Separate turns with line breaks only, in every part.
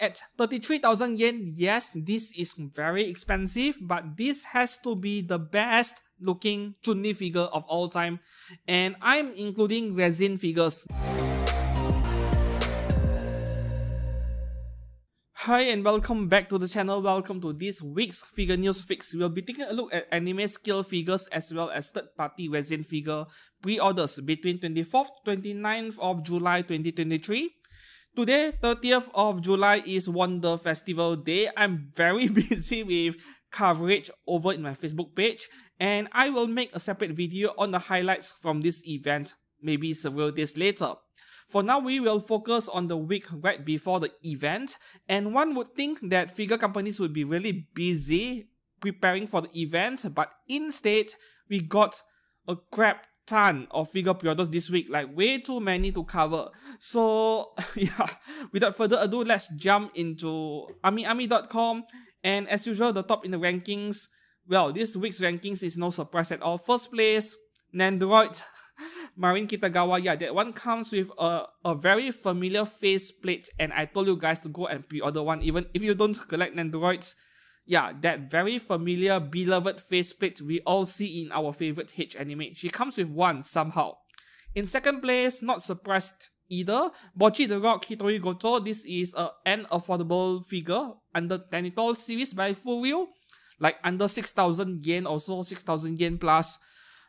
at 33,000 yen, yes, this is very expensive, but this has to be the best looking Chun-Li figure of all time, and I'm including resin figures. Hi and welcome back to the channel. Welcome to this week's Figure News Fix. We'll be taking a look at anime scale figures as well as third-party resin figure pre-orders between 24th 29th of July 2023. Today, 30th of July is Wonder Festival Day. I'm very busy with coverage over in my Facebook page and I will make a separate video on the highlights from this event maybe several days later. For now, we will focus on the week right before the event, and one would think that figure companies would be really busy preparing for the event, but instead, we got a crap ton of figure pre-orders this week, like way too many to cover. So yeah, without further ado, let's jump into AmiAmi.com. And as usual, the top in the rankings, well, this week's rankings is no surprise at all. First place, Nendoroid Marin Kitagawa, yeah, that one comes with a, a very familiar faceplate, and I told you guys to go and pre-order one, even if you don't collect Nendoroids. Yeah, that very familiar, beloved faceplate we all see in our favorite H anime. She comes with one somehow. In second place, not surprised either, Bocchi the Rock Hitori Goto. This is a, an affordable figure under Tenitol series by Furyu. Like under 6,000 yen or so, 6,000 yen plus.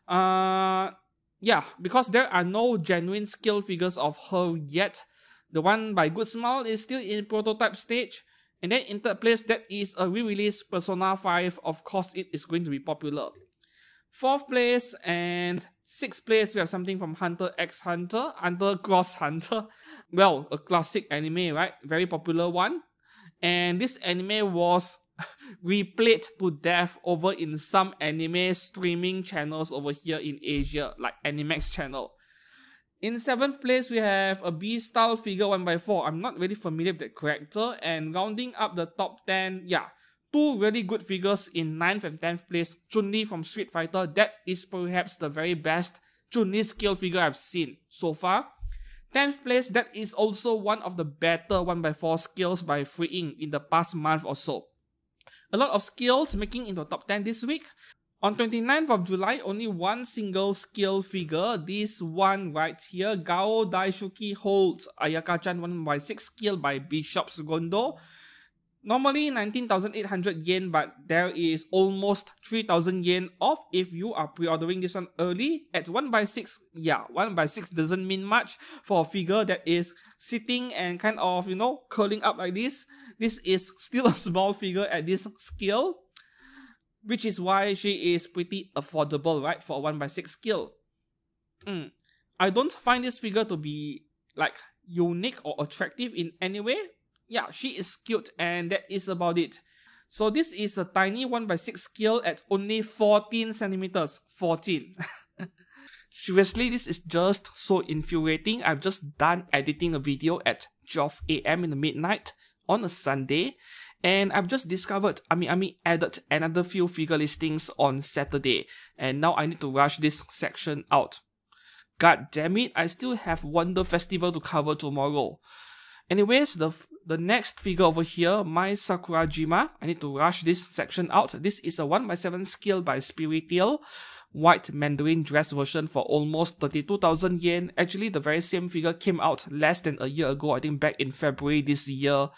Uh, yeah, because there are no genuine scale figures of her yet. The one by Good Smile is still in prototype stage. And then in third place, that is a re-release Persona 5. Of course, it is going to be popular. Fourth place and sixth place, we have something from Hunter x Hunter, Hunter Cross Hunter. Well, a classic anime, right? Very popular one. And this anime was replayed to death over in some anime streaming channels over here in Asia, like Animax channel. In seventh place, we have a B-style figure 1x4. I'm not really familiar with that character. And rounding up the top 10, yeah, two really good figures in 9th and 10th place. Chun-Li from Street Fighter. That is perhaps the very best Chun-Li scale figure I've seen so far. 10th place, that is also one of the better 1x4 scales by Freeing in the past month or so. A lot of skills making into the top 10 this week. On 29th of July, only one single skill figure. This one right here, Gao Daishuki holds Ayaka-chan 1x6 skill by Bishop's Gondo. Normally 19,800 yen, but there is almost 3,000 yen off if you are pre-ordering this one early. At 1x6, yeah, 1x6 doesn't mean much for a figure that is sitting and kind of, you know, curling up like this. This is still a small figure at this scale, which is why she is pretty affordable, right, for a 1x6 scale. Mm. I don't find this figure to be, like, unique or attractive in any way. Yeah, she is cute and that is about it. So this is a tiny 1x6 scale at only 14 centimeters. 14. Seriously, this is just so infuriating. I've just done editing a video at 12 am in the midnight on a Sunday, and I've just discovered Ami Ami added another few figure listings on Saturday, and now I need to rush this section out. God damn it, I still have Wonder Festival to cover tomorrow. Anyways, the the next figure over here, Mai Sakurajima, I need to rush this section out. This is a 1x7 scale by Spiritale, white Mandarin dress version for almost 32,000 yen. Actually, the very same figure came out less than a year ago, I think back in February this year.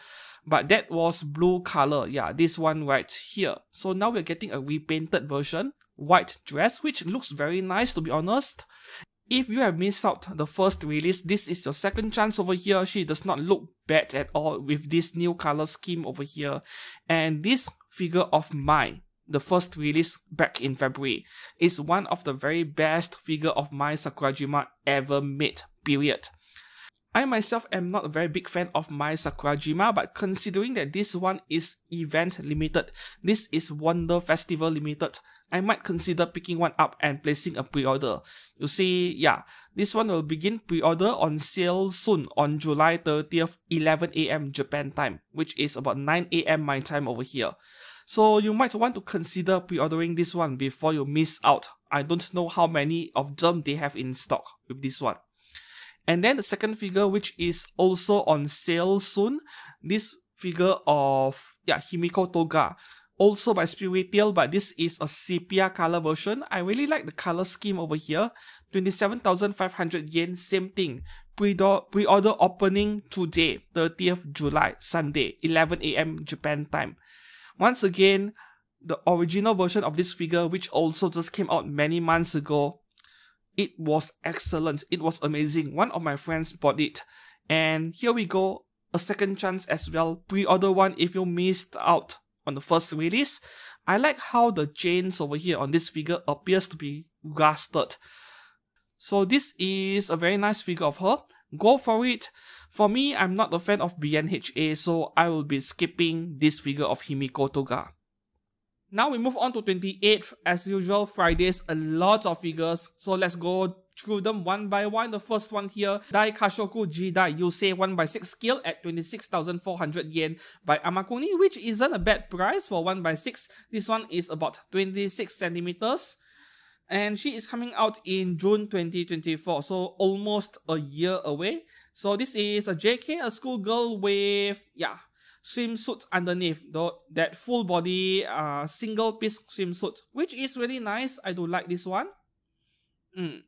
But that was blue color, yeah, this one right here. So now we're getting a repainted version, white dress, which looks very nice to be honest. If you have missed out the first release, this is your second chance over here. She does not look bad at all with this new color scheme over here. And this figure of mine the first release back in February, is one of the very best figure of Mai Sakurajima ever made, period. I myself am not a very big fan of Mai Sakurajima, but considering that this one is event limited, this is Wonder Festival limited, I might consider picking one up and placing a pre-order. You see, yeah, this one will begin pre-order on sale soon on July 30th, 11am Japan time, which is about 9am my time over here. So you might want to consider pre-ordering this one before you miss out. I don't know how many of them they have in stock with this one. And then the second figure which is also on sale soon. This figure of yeah Himiko Toga also by Spiritale, but this is a sepia color version. I really like the color scheme over here. 27,500 yen, same thing. Pre-order opening today, 30th July, Sunday, 11 a.m. Japan time. Once again, the original version of this figure, which also just came out many months ago, it was excellent. It was amazing. One of my friends bought it. And here we go, a second chance as well. Pre-order one if you missed out on the first release. I like how the chains over here on this figure appears to be rusted. So this is a very nice figure of her. Go for it. For me, I'm not a fan of BNHA, so I will be skipping this figure of Himiko Toga. Now we move on to 28th. As usual, Fridays, a lot of figures. So let's go through them one by one. The first one here, Dai Kashoku Jidai Yusei 1 by 6 scale at 26,400 yen by Amakuni, which isn't a bad price for 1 by 6. This one is about 26 centimeters. And she is coming out in June 2024, so almost a year away. So this is a JK, a schoolgirl with, yeah, swimsuit underneath, though that full body uh, single piece swimsuit, which is really nice. I do like this one. Mm.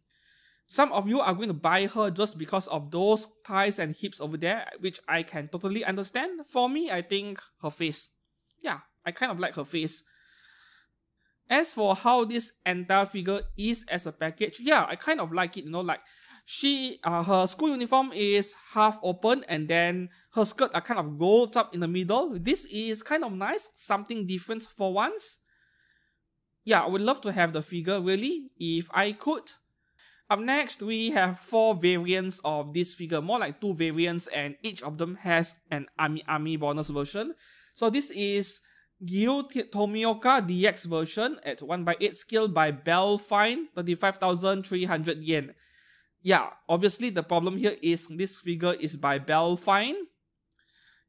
Some of you are going to buy her just because of those thighs and hips over there, which I can totally understand. For me, I think her face. Yeah, I kind of like her face. As for how this entire figure is as a package, yeah, I kind of like it, you know, like she uh, her school uniform is half open and then her skirt are kind of rolled up in the middle. This is kind of nice, something different for once. Yeah, I would love to have the figure really, if I could. Up next, we have four variants of this figure, more like two variants, and each of them has an Ami Ami bonus version. So this is Giyu Tomioka DX version at 1x8 scale by Belfine, 35,300 yen yeah, obviously the problem here is this figure is by Belfine.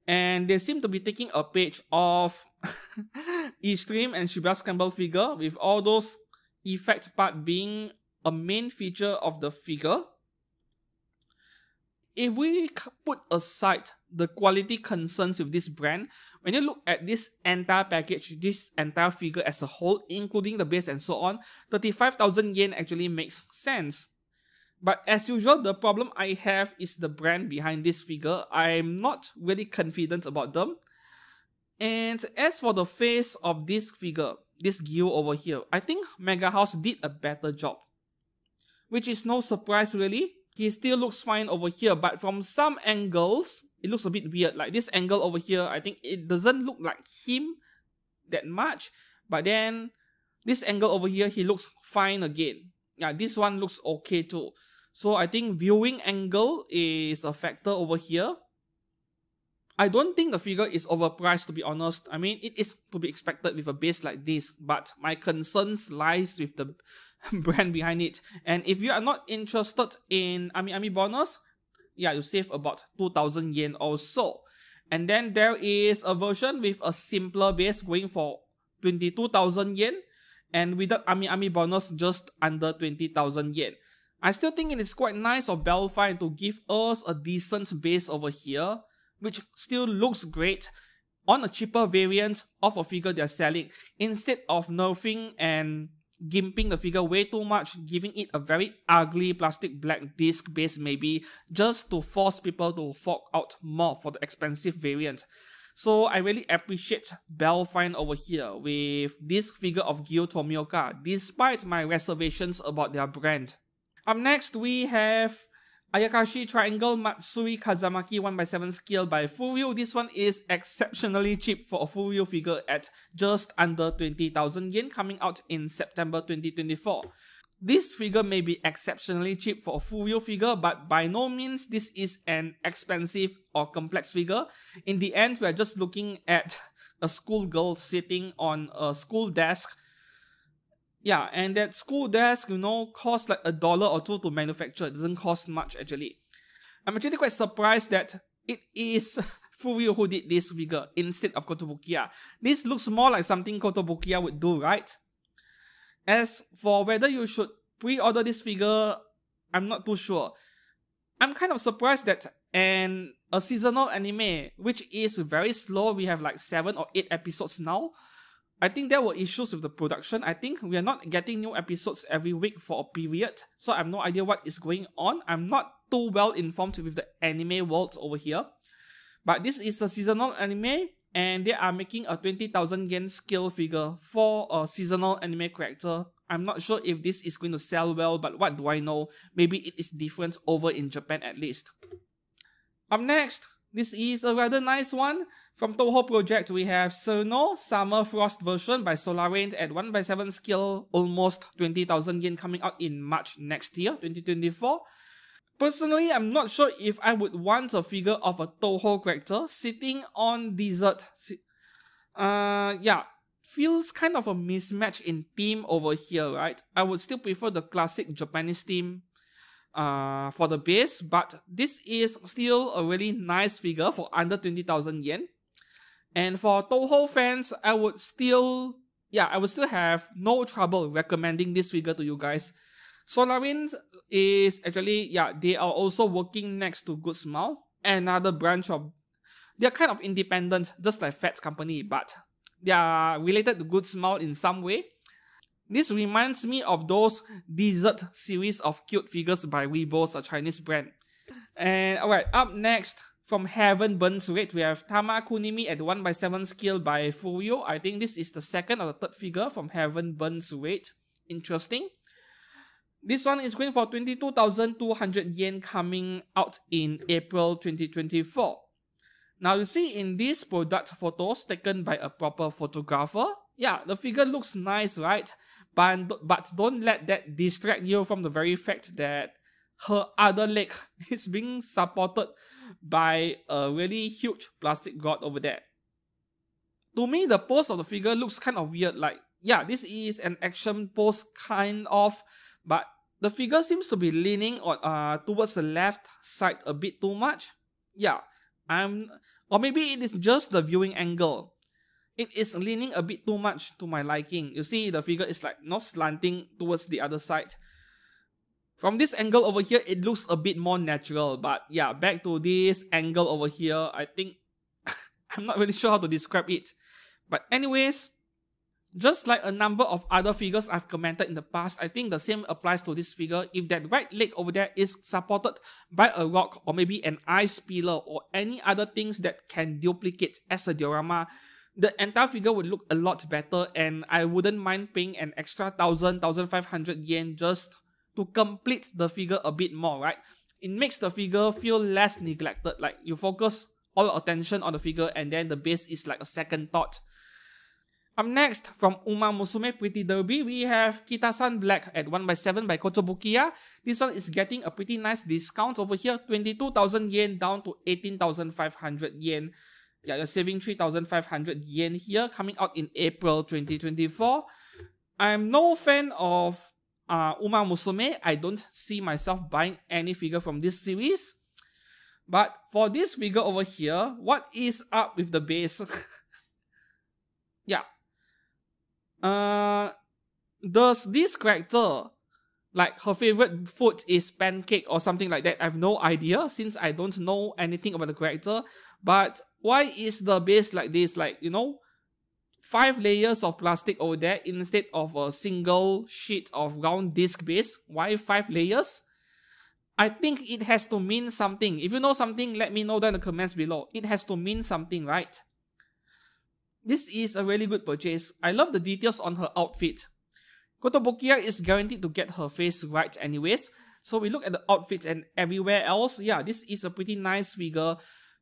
And they seem to be taking a page of E-Stream and Shibuya Scramble figure with all those effect part being a main feature of the figure. If we put aside the quality concerns with this brand, when you look at this entire package, this entire figure as a whole, including the base and so on, 35,000 yen actually makes sense. But as usual, the problem I have is the brand behind this figure. I'm not really confident about them. And as for the face of this figure, this Giyu over here, I think Mega House did a better job. Which is no surprise really. He still looks fine over here, but from some angles, it looks a bit weird. Like this angle over here, I think it doesn't look like him that much. But then, this angle over here, he looks fine again. Yeah, this one looks okay too. So I think viewing angle is a factor over here. I don't think the figure is overpriced to be honest. I mean, it is to be expected with a base like this, but my concerns lies with the brand behind it. And if you are not interested in Ami Ami bonus, yeah, you save about 2000 yen or so. And then there is a version with a simpler base going for 22,000 yen and without Ami Ami bonus just under 20,000 yen. I still think it is quite nice of Belfine to give us a decent base over here, which still looks great on a cheaper variant of a figure they're selling, instead of nerfing and gimping the figure way too much, giving it a very ugly plastic black disc base maybe, just to force people to fork out more for the expensive variant. So I really appreciate Belfine over here with this figure of Giyu Tomioka, despite my reservations about their brand. Up next, we have Ayakashi Triangle Matsuri Kazamaki 1x7 scale by Furyu. This one is exceptionally cheap for a Furyu figure at just under 20,000 yen coming out in September 2024. This figure may be exceptionally cheap for a Furyu figure, but by no means this is an expensive or complex figure. In the end, we are just looking at a schoolgirl sitting on a school desk yeah, and that school desk, you know, costs like a dollar or two to manufacture. It doesn't cost much actually. I'm actually quite surprised that it is Furyu who did this figure instead of Kotobukiya. This looks more like something Kotobukiya would do, right? As for whether you should pre-order this figure, I'm not too sure. I'm kind of surprised that an a seasonal anime, which is very slow. We have like 7 or 8 episodes now. I think there were issues with the production. I think we are not getting new episodes every week for a period, so I have no idea what is going on. I'm not too well informed with the anime world over here. But this is a seasonal anime, and they are making a 20,000 yen scale figure for a seasonal anime character. I'm not sure if this is going to sell well, but what do I know? Maybe it is different over in Japan at least. Up next, this is a rather nice one. From Touhou Project, we have Cirno Summer Frost version by Solarain at 1x7 scale, almost 20,000 yen coming out in March next year, 2024. Personally, I'm not sure if I would want a figure of a Touhou character sitting on desert. Uh, yeah, feels kind of a mismatch in theme over here, right? I would still prefer the classic Japanese theme uh, for the base, but this is still a really nice figure for under 20,000 yen. And for Touhou fans, I would still, yeah, I would still have no trouble recommending this figure to you guys. Solarain is actually, yeah, they are also working next to Good Smile, another branch of, they're kind of independent, just like Phat Company, but they are related to Good Smile in some way. This reminds me of those dessert series of cute figures by Weebos, a Chinese brand. And alright, up next, from Heaven Burns Red, we have Tama Kunimi at 1x7 scale by Furyu. I think this is the second or the third figure from Heaven Burns Red. Interesting. This one is going for 22,200 yen coming out in April 2024. Now you see in these product photos taken by a proper photographer, yeah, the figure looks nice, right? But, but don't let that distract you from the very fact that her other leg is being supported by a really huge plastic god over there. To me, the pose of the figure looks kind of weird. Like, yeah, this is an action pose kind of, but the figure seems to be leaning on, uh, towards the left side a bit too much. Yeah, I'm, or maybe it is just the viewing angle it is leaning a bit too much to my liking. You see, the figure is like not slanting towards the other side. From this angle over here, it looks a bit more natural. But yeah, back to this angle over here, I think I'm not really sure how to describe it. But anyways, just like a number of other figures I've commented in the past, I think the same applies to this figure. If that right leg over there is supported by a rock or maybe an ice pillar or any other things that can duplicate as a diorama, the entire figure would look a lot better and I wouldn't mind paying an extra 1000 1500 yen just to complete the figure a bit more, right? It makes the figure feel less neglected, like you focus all attention on the figure and then the base is like a second thought. Up next, from Uma Musume Pretty Derby, we have Kitasan Black at 1x7 by Kotobukiya. This one is getting a pretty nice discount over here, 22,000 yen down to 18,500 yen. Yeah, you're saving 3,500 yen here, coming out in April 2024. I'm no fan of uh, Uma Musume. I don't see myself buying any figure from this series. But for this figure over here, what is up with the base? Uh, does this character, like her favorite food is pancake or something like that? I have no idea since I don't know anything about the character. But why is the base like this? Like, you know, five layers of plastic over there instead of a single sheet of round disc base. Why five layers? I think it has to mean something. If you know something, let me know down in the comments below. It has to mean something, right? This is a really good purchase. I love the details on her outfit. Kotobukiya is guaranteed to get her face right anyways. So we look at the outfit and everywhere else. Yeah, this is a pretty nice figure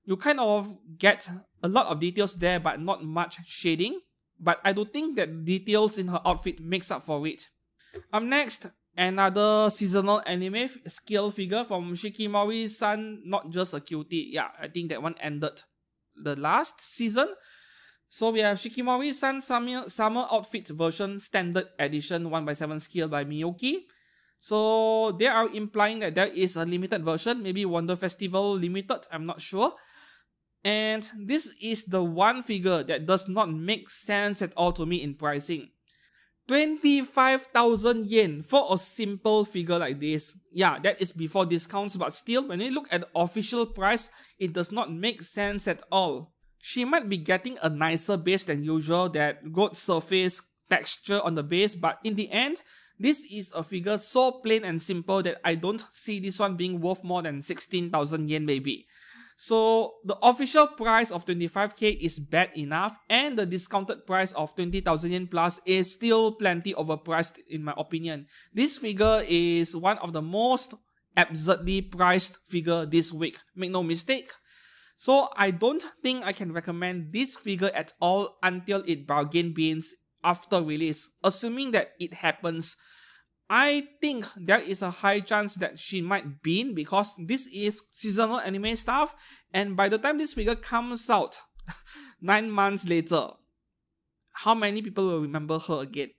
you kind of get a lot of details there but not much shading. But I do think that details in her outfit makes up for it. Up next, another seasonal anime scale figure from Shikimori-san, not just a cutie. Yeah, I think that one ended the last season. So we have Shikimori-san summer, summer outfit version standard edition 1x7 scale by Miyoki. So they are implying that there is a limited version, maybe Wonder Festival limited, I'm not sure. And this is the one figure that does not make sense at all to me in pricing. 25,000 yen for a simple figure like this. yeah, that is before discounts, but still, when you look at the official price, it does not make sense at all. She might be getting a nicer base than usual, that good surface texture on the base, but in the end, this is a figure so plain and simple that I don't see this one being worth more than 16,000 yen maybe. So the official price of 25k is bad enough and the discounted price of 20,000 yen plus is still plenty overpriced in my opinion. This figure is one of the most absurdly priced figure this week. Make no mistake. So I don't think I can recommend this figure at all until it bargain bins after release. Assuming that it happens, I think there is a high chance that she might bin because this is seasonal anime stuff and by the time this figure comes out 9 months later, how many people will remember her again?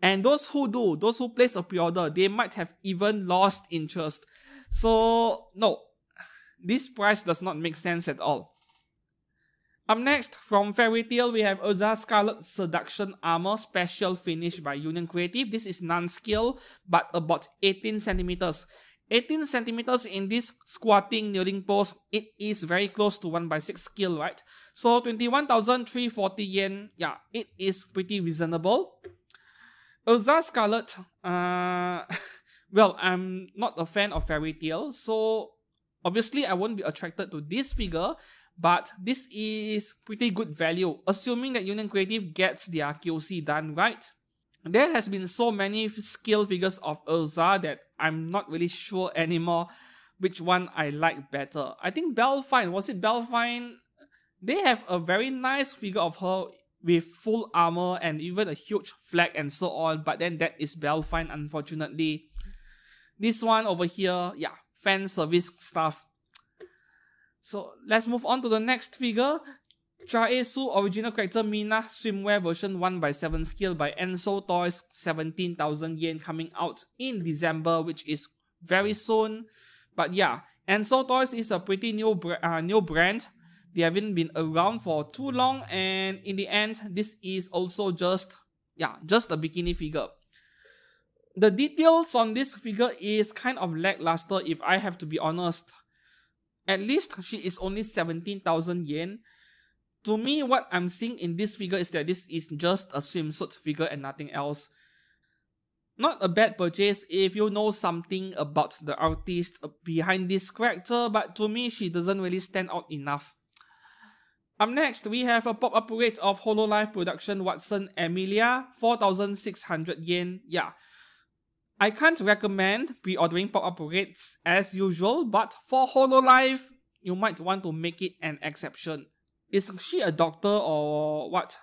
And those who do, those who place a pre-order, they might have even lost interest. So no, this price does not make sense at all. Up next, from Fairy Tail, we have Erza Scarlet Seduction Armor Special Finish by Union Creative. This is non-scale, but about 18 centimeters. 18 centimeters in this squatting kneeling pose, it is very close to 1 by 6 scale, right? So 21,340 yen, yeah, it is pretty reasonable. Erza Scarlet, uh, well, I'm not a fan of Fairy Tail, so obviously I won't be attracted to this figure, but this is pretty good value, assuming that Union Creative gets their QC done right. There has been so many scale figures of Erza that I'm not really sure anymore which one I like better. I think Belfine, was it Belfine? They have a very nice figure of her with full armor and even a huge flag and so on, but then that is Belfine unfortunately. This one over here, yeah, fan service stuff. So let's move on to the next figure. Chaesu original character Mina swimwear version 1 by 7 scale by Enso Toys 17,000 yen coming out in December which is very soon. But yeah, Enso Toys is a pretty new, uh, new brand. They haven't been around for too long and in the end this is also just yeah, just a bikini figure. The details on this figure is kind of lackluster if I have to be honest. At least she is only 17,000 yen. To me, what I'm seeing in this figure is that this is just a swimsuit figure and nothing else. Not a bad purchase if you know something about the artist behind this character, but to me, she doesn't really stand out enough. Up next, we have a pop-up parade of Hololive production Watson Amelia, 4,600 yen. Yeah, I can't recommend pre-ordering pop-up parades as usual, but for Hololive, you might want to make it an exception. Is she a doctor or what?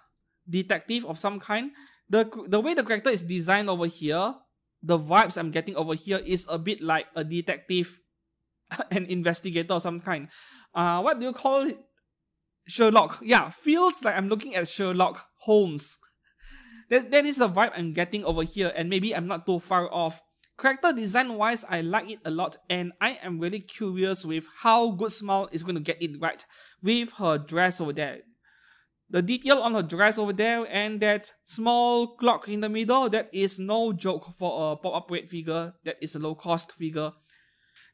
Detective of some kind? The, the way the character is designed over here, the vibes I'm getting over here is a bit like a detective, an investigator of some kind. Uh, what do you call it? Sherlock. Yeah, feels like I'm looking at Sherlock Holmes. That, that is the vibe I'm getting over here and maybe I'm not too far off. Character design wise, I like it a lot and I am really curious with how Good Smile is going to get it right with her dress over there. The detail on her dress over there and that small clock in the middle, that is no joke for a pop-up parade figure, that is a low cost figure.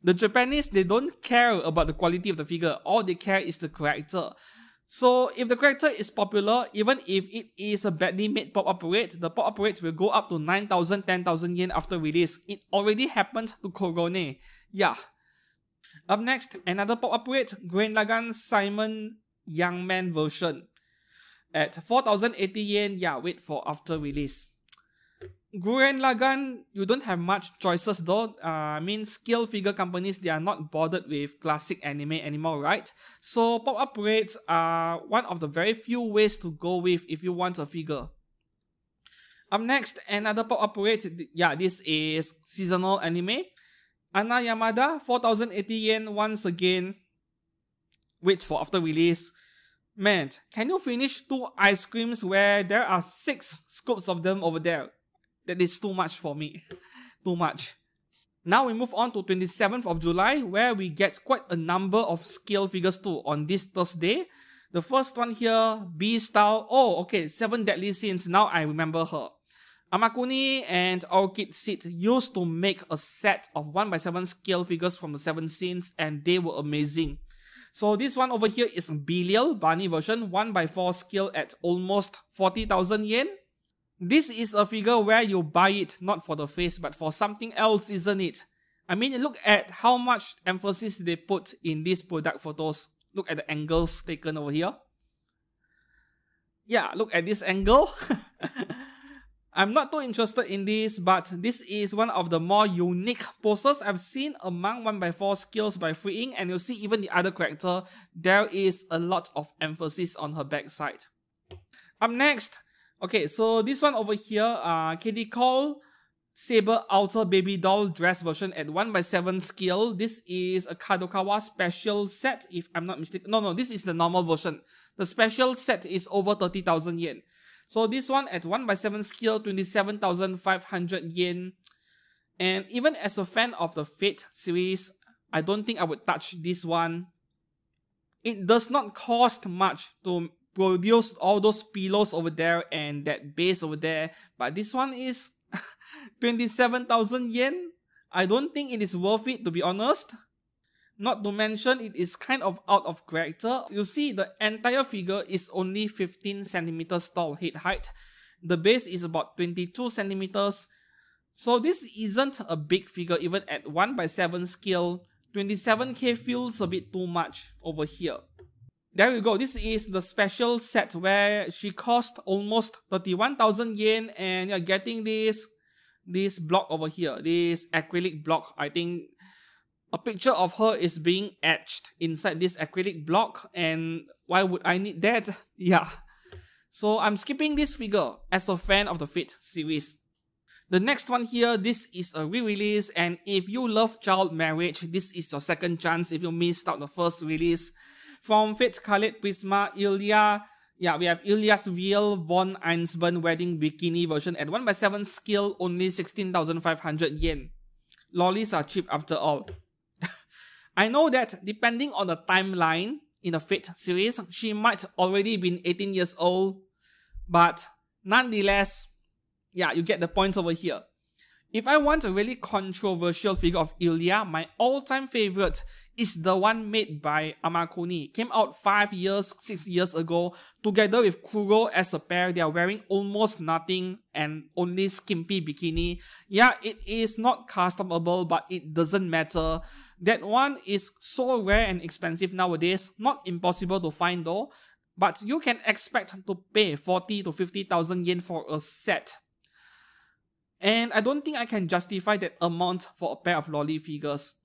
The Japanese, they don't care about the quality of the figure, all they care is the character. So if the character is popular, even if it is a badly made pop-up parade, the pop-up parade will go up to 9,000, 10,000 yen after release. It already happened to Korone. Yeah. Up next, another pop-up parade, Gurren Lagann Simon Young Man version. At 4,080 yen, yeah, wait for after release. Gurren Lagann, you don't have much choices though. Uh, I mean, scale figure companies, they are not bothered with classic anime anymore, right? So pop-up parades are one of the very few ways to go with if you want a figure. Up next, another pop-up parade. Yeah, this is seasonal anime. Anna Yamada, 4,080 yen once again. Wait for after release. Man, can you finish two ice creams where there are six scoops of them over there? That is too much for me. too much. Now we move on to 27th of July where we get quite a number of scale figures too on this Thursday. The first one here, B style. Oh, okay, Seven Deadly Sins. Now I remember her. Amakuni and Orchid Seed used to make a set of 1x7 scale figures from the 7 scenes and they were amazing. So this one over here is Belial Bunny version 1x4 scale at almost 40,000 yen. This is a figure where you buy it not for the face but for something else isn't it? I mean look at how much emphasis they put in these product photos. Look at the angles taken over here. Yeah, look at this angle. I'm not too interested in this, but this is one of the more unique poses I've seen among 1x4 skills by Freeing, and you'll see even the other character, there is a lot of emphasis on her backside. Up next, okay, so this one over here, uh, Katie Saber Alter Baby Doll dress version at 1x7 scale. This is a Kadokawa special set, if I'm not mistaken. No, no, this is the normal version. The special set is over 30,000 yen. So this one at 1 by 7 scale, 27,500 yen. And even as a fan of the Fate series, I don't think I would touch this one. It does not cost much to produce all those pillows over there and that base over there. But this one is 27,000 yen. I don't think it is worth it to be honest. Not to mention, it is kind of out of character. You see, the entire figure is only 15 centimeters tall head height. The base is about 22 centimeters. So this isn't a big figure even at 1 by 7 scale. 27k feels a bit too much over here. There you go, this is the special set where she cost almost 31,000 yen and you're getting this this block over here, this acrylic block. I think a picture of her is being etched inside this acrylic block and why would I need that? Yeah. So I'm skipping this figure as a fan of the Fate series. The next one here, this is a re-release and if you love child marriage, this is your second chance if you missed out the first release. From Fate Scarlet Prisma, Ilya, yeah, we have Illyasviel Von Einzbern Wedding Bikini version at 1x7 scale, only 16,500 yen. Lollies are cheap after all. I know that depending on the timeline in the Fate series, she might already been 18 years old, but nonetheless, yeah, you get the points over here. If I want a really controversial figure of Ilya, my all-time favorite is the one made by Amakuni. Came out 5 years, 6 years ago. Together with Kuro as a pair, they are wearing almost nothing and only skimpy bikini. Yeah, it is not customable, but it doesn't matter. That one is so rare and expensive nowadays. Not impossible to find though. But you can expect to pay 40 to 50,000 yen for a set. And I don't think I can justify that amount for a pair of lolly figures.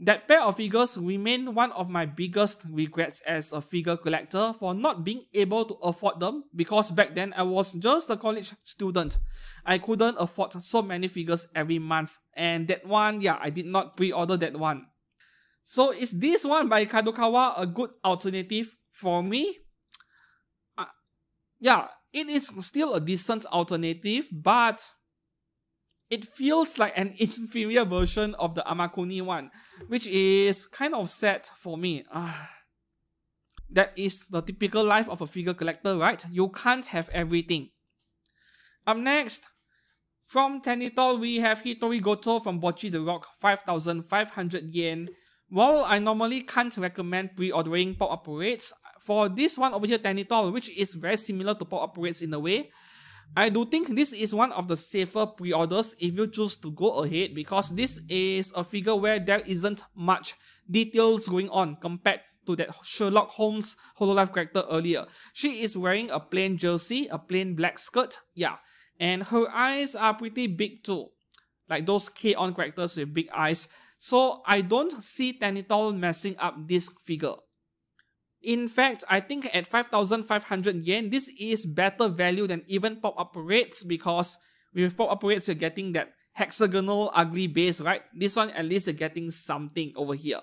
That pair of figures remain one of my biggest regrets as a figure collector for not being able to afford them because back then I was just a college student. I couldn't afford so many figures every month and that one, yeah, I did not pre-order that one. So is this one by Kadokawa a good alternative for me? Uh, yeah, it is still a decent alternative, but it feels like an inferior version of the Amakuni one, which is kind of sad for me. Uh, that is the typical life of a figure collector, right? You can't have everything. Up next, from Tenitol, we have Hitori Goto from Bocchi the Rock, 5,500 yen. While I normally can't recommend pre-ordering pop-up for this one over here, Tenitol, which is very similar to pop-up in a way, I do think this is one of the safer pre-orders if you choose to go ahead because this is a figure where there isn't much details going on compared to that Sherlock Holmes Hololive character earlier. She is wearing a plain jersey, a plain black skirt, yeah, and her eyes are pretty big too, like those K-On characters with big eyes. So I don't see Tenitol messing up this figure. In fact, I think at 5,500 yen, this is better value than even pop-up parades because with pop-up parades, you're getting that hexagonal ugly base, right? This one, at least you're getting something over here.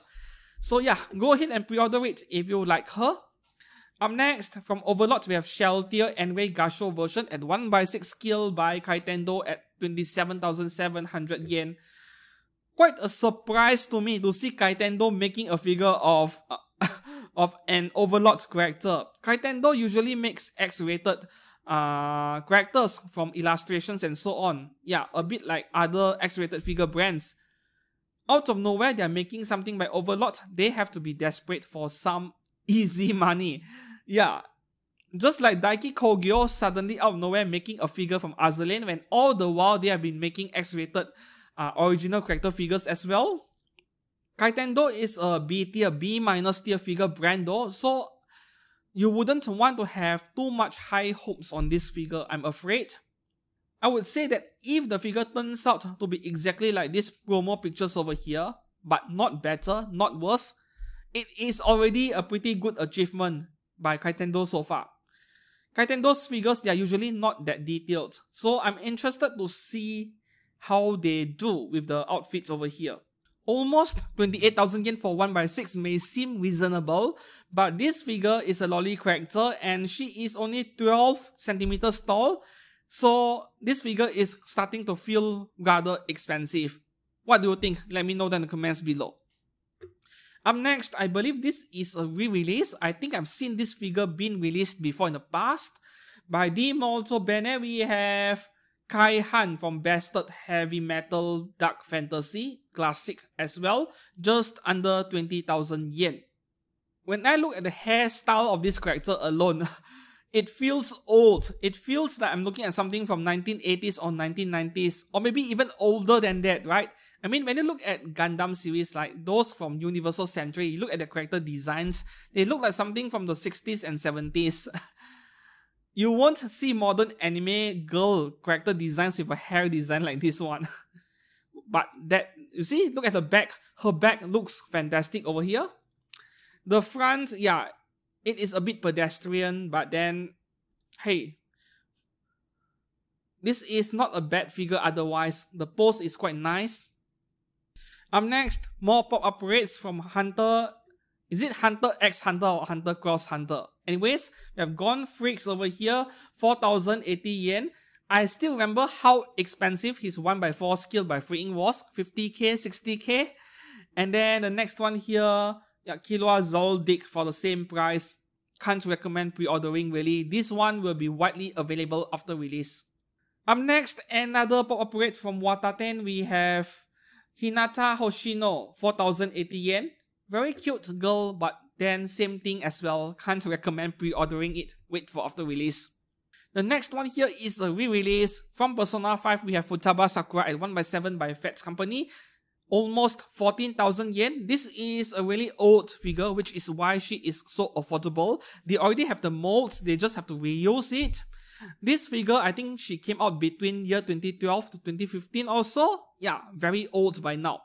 So yeah, go ahead and pre-order it if you like her. Up next, from Overlord, we have Shalltear Enway Gasho version at 1x6 scale by Kaitendo at 27,700 yen. Quite a surprise to me to see Kaitendo making a figure of... Uh, of an Overlord character. Kaitendo usually makes X-rated uh, characters from illustrations and so on. Yeah, a bit like other X-rated figure brands. Out of nowhere, they're making something by Overlord. They have to be desperate for some easy money. Yeah, just like Daiki Kogyo suddenly out of nowhere making a figure from Azur when all the while they have been making X-rated uh, original character figures as well. Kaitendo is a B tier, B minus tier figure brand though, so you wouldn't want to have too much high hopes on this figure, I'm afraid. I would say that if the figure turns out to be exactly like these promo pictures over here, but not better, not worse, it is already a pretty good achievement by Kaitendo so far. Kaitendo's figures, they are usually not that detailed, so I'm interested to see how they do with the outfits over here. Almost 28,000 yen for 1x6 may seem reasonable, but this figure is a loli character and she is only 12 centimeters tall, so this figure is starting to feel rather expensive. What do you think? Let me know in the comments below. Up next, I believe this is a re-release. I think I've seen this figure being released before in the past. By the Molto Bene, we have Kai Harn from Bastard Heavy Metal Dark Fantasy, classic as well, just under 20,000 yen. When I look at the hairstyle of this character alone, it feels old. It feels like I'm looking at something from 1980s or 1990s, or maybe even older than that, right? I mean, when you look at Gundam series like those from Universal Century, you look at the character designs, they look like something from the 60s and 70s. you won't see modern anime girl character designs with a hair design like this one. but that, you see, look at the back. Her back looks fantastic over here. The front, yeah, it is a bit pedestrian, but then, hey, this is not a bad figure otherwise. The pose is quite nice. Up next, more pop-up parades from Hunter. Is it Hunter X Hunter or Hunter Cross Hunter? Anyways, we have Gon Freecss over here, 4080 yen. I still remember how expensive his 1x4 skill by freeing was, 50k, 60k. And then the next one here, yeah, Killua for the same price. Can't recommend pre-ordering really. This one will be widely available after release. Up next, another pop-up parade from Wataten. We have Hinata Hoshino, 4080 yen. Very cute girl, but then same thing as well. Can't recommend pre-ordering it. Wait for after release. The next one here is a re-release. From Persona 5, we have Futaba Sakura at 1x7 by Fats Company. Almost 14,000 yen. This is a really old figure, which is why she is so affordable. They already have the molds, they just have to reuse it. This figure, I think she came out between year 2012 to 2015 also. Yeah, very old by now.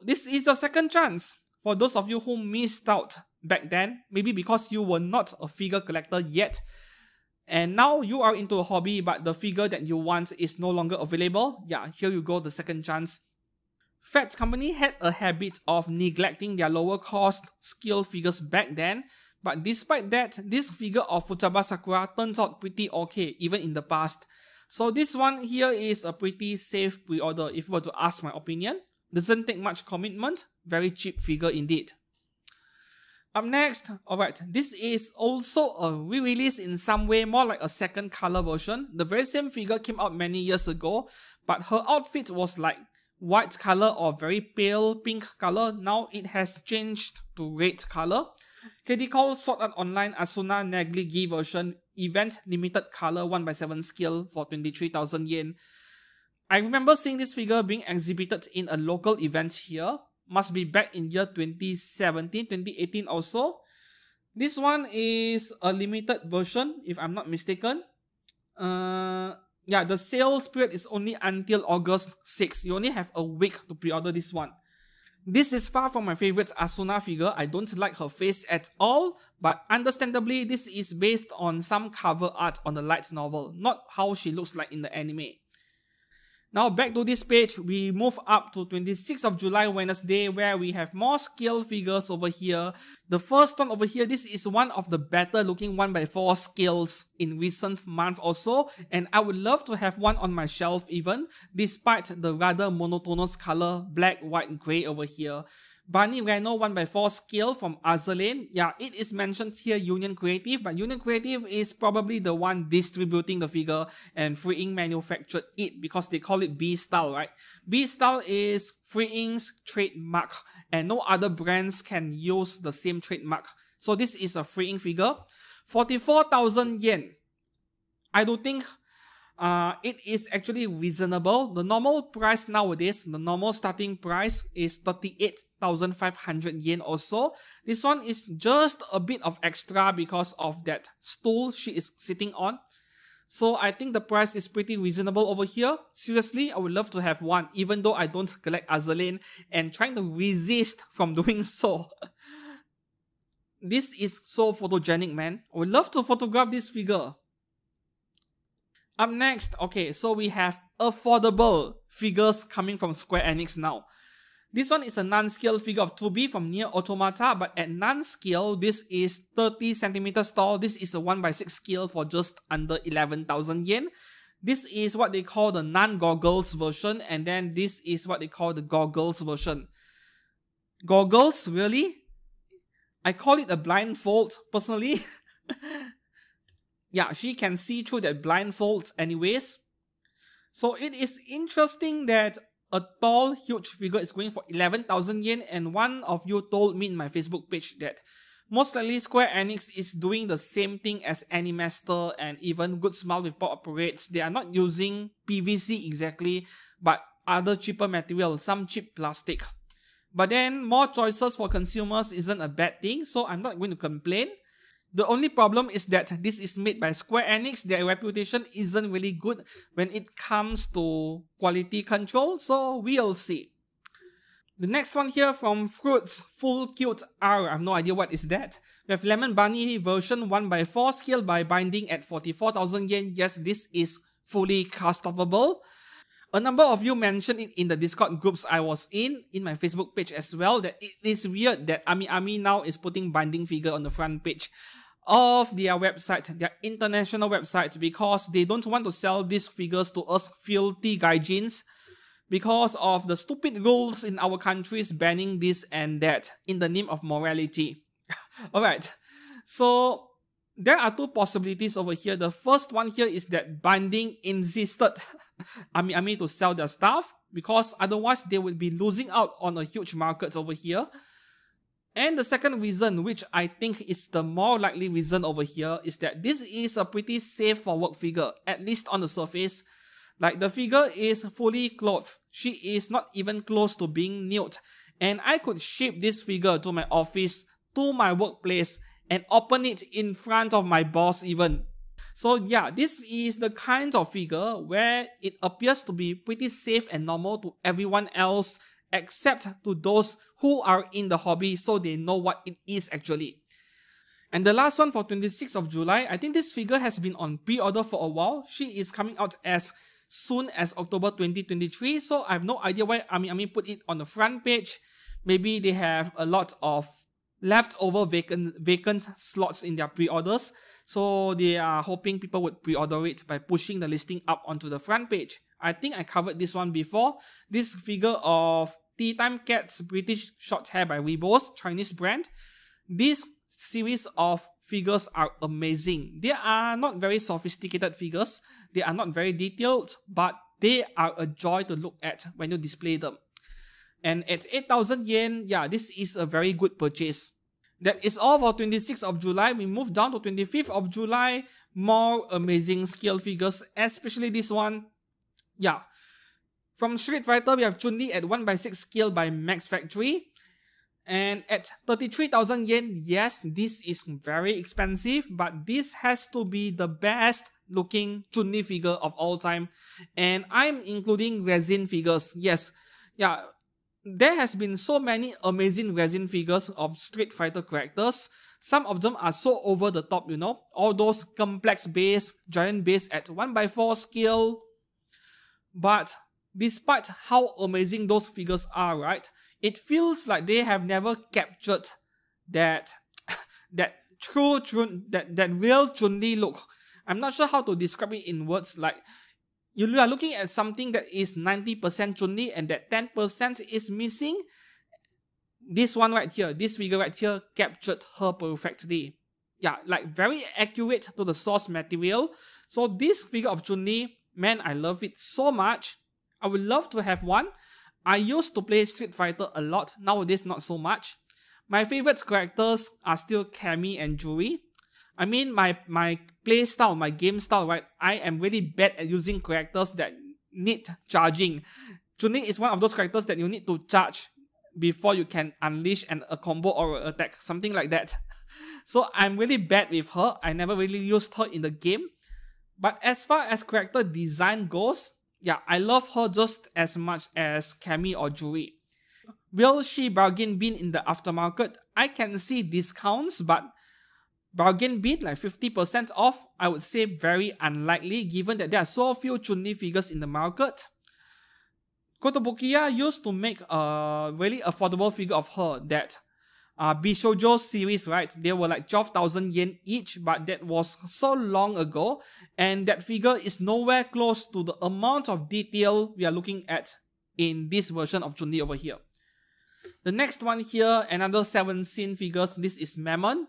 This is your second chance. For those of you who missed out back then, maybe because you were not a figure collector yet, and now you are into a hobby but the figure that you want is no longer available, yeah, here you go, the second chance. Phat Company had a habit of neglecting their lower cost skill figures back then, but despite that, this figure of Futaba Sakura turns out pretty okay even in the past. So this one here is a pretty safe pre-order if you were to ask my opinion. Doesn't take much commitment, very cheap figure indeed. Up next, alright, this is also a re-release in some way, more like a second color version. The very same figure came out many years ago, but her outfit was like white color or very pale pink color. Now it has changed to red color. KDColle Sword Art Online Asuna Negligee version event limited color 1x7 scale for 23,000 yen. I remember seeing this figure being exhibited in a local event here. Must be back in year 2017, 2018 also. This one is a limited version, if I'm not mistaken. Uh, yeah, the sales period is only until August 6. You only have a week to pre-order this one. This is far from my favorite Asuna figure, I don't like her face at all, but understandably this is based on some cover art on the light novel, not how she looks like in the anime. Now back to this page, we move up to 26th of July Wednesday where we have more scale figures over here. The first one over here, this is one of the better looking 1x4 scales in recent month or so and I would love to have one on my shelf even despite the rather monotonous color black, white, grey over here. Barney Reno 1x4 scale from Azur Lane. Yeah, it is mentioned here Union Creative, but Union Creative is probably the one distributing the figure and Freeing manufactured it because they call it B Style, right? B Style is Freeing's trademark and no other brands can use the same trademark. So this is a Freeing figure. 44,000 yen. I don't think uh, it is actually reasonable. The normal price nowadays, the normal starting price is 38,500 yen or so. This one is just a bit of extra because of that stool she is sitting on. So I think the price is pretty reasonable over here. Seriously, I would love to have one, even though I don't collect Azur Lane and trying to resist from doing so. this is so photogenic, man. I would love to photograph this figure. Up next, okay, so we have affordable figures coming from Square Enix now. This one is a non-scale figure of 2B from Nier Automata, but at non-scale, this is 30 centimeters tall. This is a 1x6 scale for just under 11,000 yen. This is what they call the non-goggles version, and then this is what they call the goggles version. Goggles, really? I call it a blindfold, personally. yeah, she can see through that blindfold anyways. So it is interesting that a tall, huge figure is going for 11,000 yen and one of you told me in my Facebook page that most likely Square Enix is doing the same thing as Animaster and even Good Smile with pop-up parades. They are not using PVC exactly, but other cheaper material, some cheap plastic. But then more choices for consumers isn't a bad thing, so I'm not going to complain. The only problem is that this is made by Square Enix. Their reputation isn't really good when it comes to quality control, so we'll see. The next one here from Fruits Full Cute R. I have no idea what is that. We have Lemon Bunny version 1x4 scale by binding at 44,000 yen. Yes, this is fully customable. A number of you mentioned it in the Discord groups I was in, in my Facebook page as well, that it is weird that Ami Ami now is putting binding figure on the front page of their website, their international website, because they don't want to sell these figures to us filthy gaijins because of the stupid rules in our countries banning this and that in the name of morality. Alright, so there are two possibilities over here. The first one here is that Binding insisted Ami Ami to sell their stuff because otherwise they would be losing out on a huge market over here. And the second reason, which I think is the more likely reason over here, is that this is a pretty safe for work figure, at least on the surface. Like the figure is fully clothed, she is not even close to being nude, and I could ship this figure to my office, to my workplace, and open it in front of my boss even. So yeah, this is the kind of figure where it appears to be pretty safe and normal to everyone else except to those who are in the hobby so they know what it is actually. And the last one for 26th of July, I think this figure has been on pre-order for a while. She is coming out as soon as October 2023, so I have no idea why Ami Ami put it on the front page. Maybe they have a lot of leftover vacant vacant slots in their pre-orders, so they are hoping people would pre-order it by pushing the listing up onto the front page. I think I covered this one before. This figure of Tea Time Cat's British short hair by Weebos, Chinese brand. This series of figures are amazing. They are not very sophisticated figures. They are not very detailed, but they are a joy to look at when you display them. And at 8000 yen, yeah, this is a very good purchase. That is all for 26th of July. We move down to 25th of July. More amazing scale figures, especially this one yeah. From Street Fighter, we have Chun-Li at 1x6 scale by Max Factory. And at 33,000 yen, yes, this is very expensive, but this has to be the best looking Chun-Li figure of all time. And I'm including resin figures. Yes, yeah, there has been so many amazing resin figures of Street Fighter characters. Some of them are so over the top, you know. All those complex base, giant base at 1x4 scale, but despite how amazing those figures are, right, it feels like they have never captured that that true Chun that that real Chun Li look. I'm not sure how to describe it in words. Like you are looking at something that is 90% Chun Li and that 10% is missing. this one right here, this figure right here captured her perfectly. Yeah, like very accurate to the source material. So this figure of Chun-Li, man, I love it so much. I would love to have one. I used to play Street Fighter a lot, nowadays not so much. My favorite characters are still Cammy and Juri. I mean, my, my play style, my game style, right? I am really bad at using characters that need charging. Chun-Li is one of those characters that you need to charge before you can unleash an, a combo or attack, something like that. So I'm really bad with her. I never really used her in the game. But as far as character design goes, yeah, I love her just as much as Cammy or Juri. Will she bargain bin in the aftermarket? I can see discounts, but bargain bin like 50% off, I would say very unlikely given that there are so few Chun-Li figures in the market. Kotobukiya used to make a really affordable figure of her that uh, Bishoujo series, right? They were like 12,000 yen each, but that was so long ago. And that figure is nowhere close to the amount of detail we are looking at in this version of Chun-Li over here. The next one here, another 7 scene figures. This is Mammon.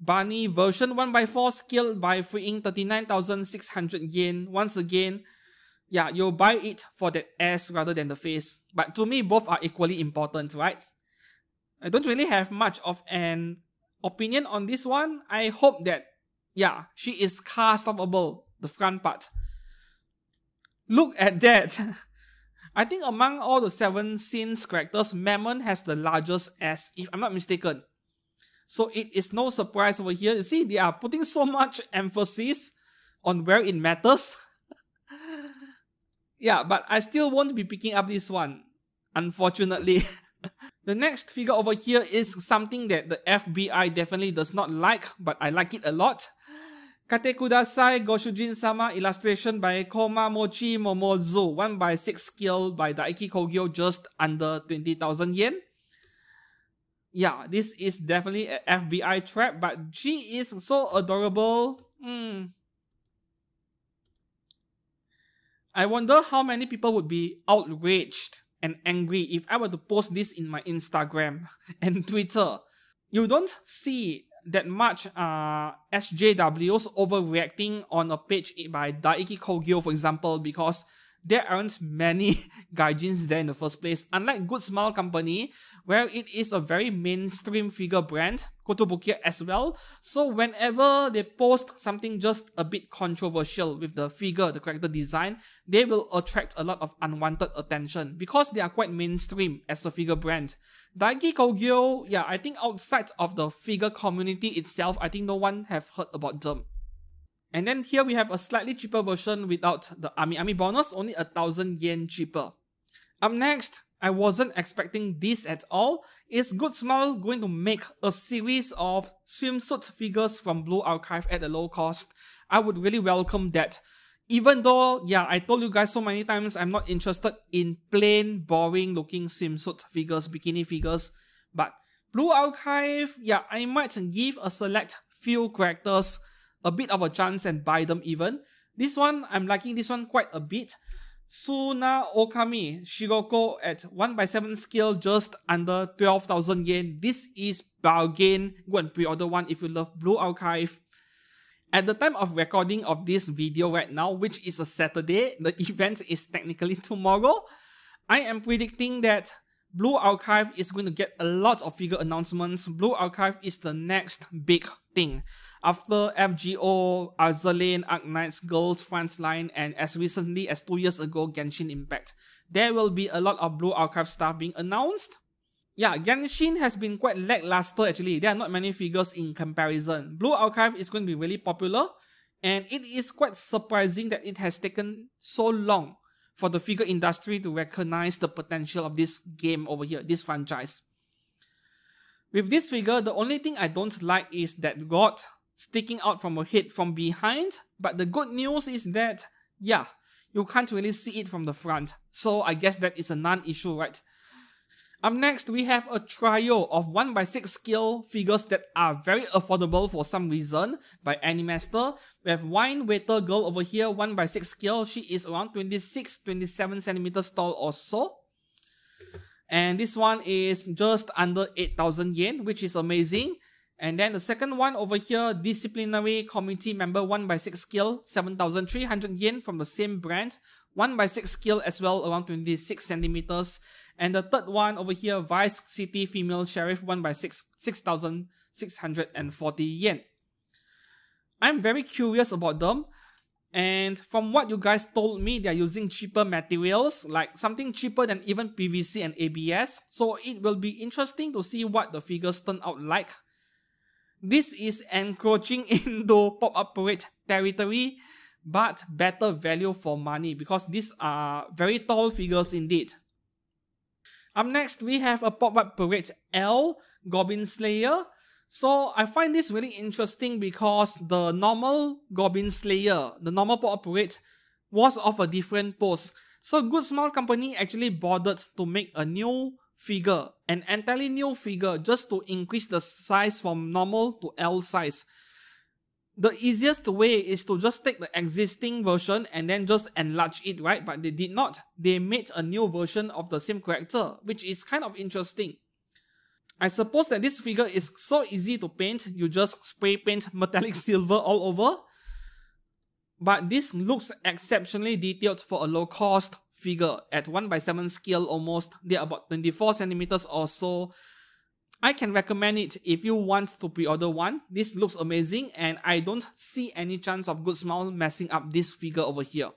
Barney version 1x4 scaled by Freeing 39,600 yen. Once again, yeah, you buy it for the ass rather than the face. But to me, both are equally important, right? I don't really have much of an opinion on this one. I hope that, yeah, she is car stoppable, the front part. Look at that. I think among all the seven scenes characters, Mammon has the largest ass, if I'm not mistaken. So it is no surprise over here. You see, they are putting so much emphasis on where it matters. yeah, but I still won't be picking up this one, unfortunately. the next figure over here is something that the FBI definitely does not like, but I like it a lot. Kate Kudasai Goshujin Sama illustration by Koma Komamochi Momozu, 1 by 6 scale by Daiki Kogyo, just under 20,000 yen. Yeah, this is definitely an FBI trap, but she is so adorable. Hmm. I wonder how many people would be outraged and angry if I were to post this in my Instagram and Twitter. You don't see that much uh, SJWs overreacting on a page by Daiki Kogyo, for example, because there aren't many gaijins there in the first place. Unlike Good Smile Company, where it is a very mainstream figure brand, Kotobukiya as well. So whenever they post something just a bit controversial with the figure, the character design, they will attract a lot of unwanted attention because they are quite mainstream as a figure brand. Daiki Kogyo, yeah, I think outside of the figure community itself, I think no one have heard about them. And then here we have a slightly cheaper version without the Ami Ami bonus, only a thousand yen cheaper. Up next, I wasn't expecting this at all. Is Good Smile going to make a series of swimsuit figures from Blue Archive at a low cost? I would really welcome that. Even though, yeah, I told you guys so many times I'm not interested in plain, boring looking swimsuit figures, bikini figures. But Blue Archive, yeah, I might give a select few characters a bit of a chance and buy them even. This one, I'm liking this one quite a bit. Suna Okami Shiroko at 1 by 7 scale just under 12,000 yen. This is bargain. Go and pre-order one if you love Blue Archive. At the time of recording of this video right now, which is a Saturday, the event is technically tomorrow. I am predicting that Blue Archive is going to get a lot of figure announcements. Blue Archive is the next big thing. After FGO, Azur Lane, Arknights, Girls Frontline, and as recently as two years ago, Genshin Impact, there will be a lot of Blue Archive stuff being announced. Yeah, Genshin has been quite lackluster actually. There are not many figures in comparison. Blue Archive is going to be really popular, and it is quite surprising that it has taken so long for the figure industry to recognize the potential of this game over here, this franchise. With this figure, the only thing I don't like is that God sticking out from a head from behind, but the good news is that, yeah, you can't really see it from the front. So I guess that is a non-issue, right? Up next, we have a trio of 1x6 scale figures that are very affordable for some reason by Animaster. We have Wine Waiter Girl over here, 1x6 scale. She is around 26-27 centimeters tall or so. And this one is just under 8,000 yen, which is amazing. And then the second one over here, disciplinary committee member 1 by 6 skill, 7,300 yen from the same brand. 1 by 6 skill as well, around 26 centimeters. And the third one over here, vice city female sheriff 1 by 6, 6,640 yen. I'm very curious about them. And from what you guys told me, they're using cheaper materials, like something cheaper than even PVC and ABS. So it will be interesting to see what the figures turn out like. This is encroaching into pop-up parade territory, but better value for money because these are very tall figures indeed. Up next, we have a pop-up parade L Goblin Slayer. So I find this really interesting because the normal Goblin Slayer, the normal pop up parade, was of a different pose. So Good Smile Company actually bothered to make a new figure, an entirely new figure just to increase the size from normal to L size. The easiest way is to just take the existing version and then just enlarge it, right? But they did not. They made a new version of the same character, which is kind of interesting. I suppose that this figure is so easy to paint, you just spray paint metallic silver all over. But this looks exceptionally detailed for a low cost figure at 1 by 7 scale almost, they're about 24 centimeters or so. I can recommend it if you want to pre-order one. This looks amazing and I don't see any chance of Good Smile messing up this figure over here.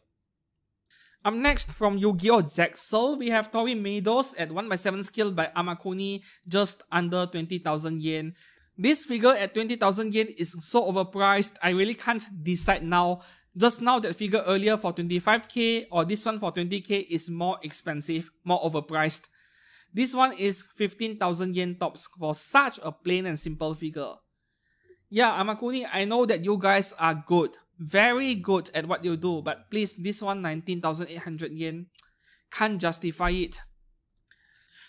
Up next, from Yu-Gi-Oh! We have Tori Meadows at 1x7 scale by Amakuni, just under 20,000 yen. This figure at 20,000 yen is so overpriced, I really can't decide now. Just now that figure earlier for 25k or this one for 20k is more expensive, more overpriced. This one is 15,000 yen tops for such a plain and simple figure. Yeah, Amakuni, I know that you guys are good very good at what you do, but please, this one 19,800 yen can't justify it.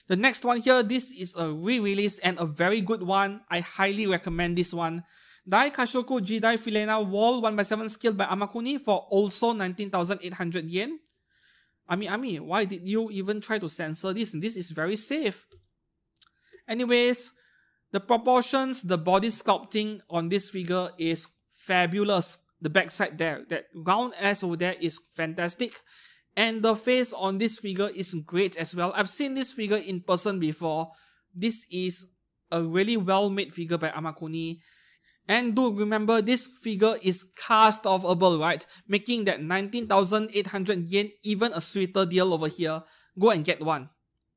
The next one here, this is a re-release and a very good one. I highly recommend this one. Dai Kashoku Jidai Filena Wall 1x7 scale by Amakuni for also 19,800 yen. Ami mean, why did you even try to censor this? This is very safe. Anyways, the proportions, the body sculpting on this figure is fabulous the backside there. That round ass over there is fantastic. And the face on this figure is great as well. I've seen this figure in person before. This is a really well made figure by Amakuni. And do remember this figure is cast offable, right? Making that 19,800 yen even a sweeter deal over here. Go and get one.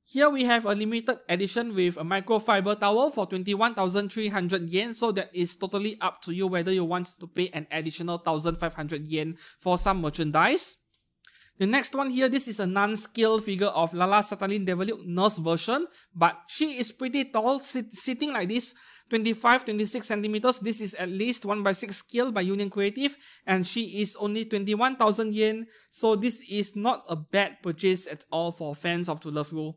Here we have a limited edition with a microfiber towel for 21,300 yen, so that is totally up to you whether you want to pay an additional 1,500 yen for some merchandise. The next one here, this is a non-scale figure of Lala Satalin Deviluke nurse version, but she is pretty tall, sit sitting like this, 25 26 centimeters. This is at least 1 by 6 scale by Union Creative, and she is only 21,000 yen, so this is not a bad purchase at all for fans of To Love Ru.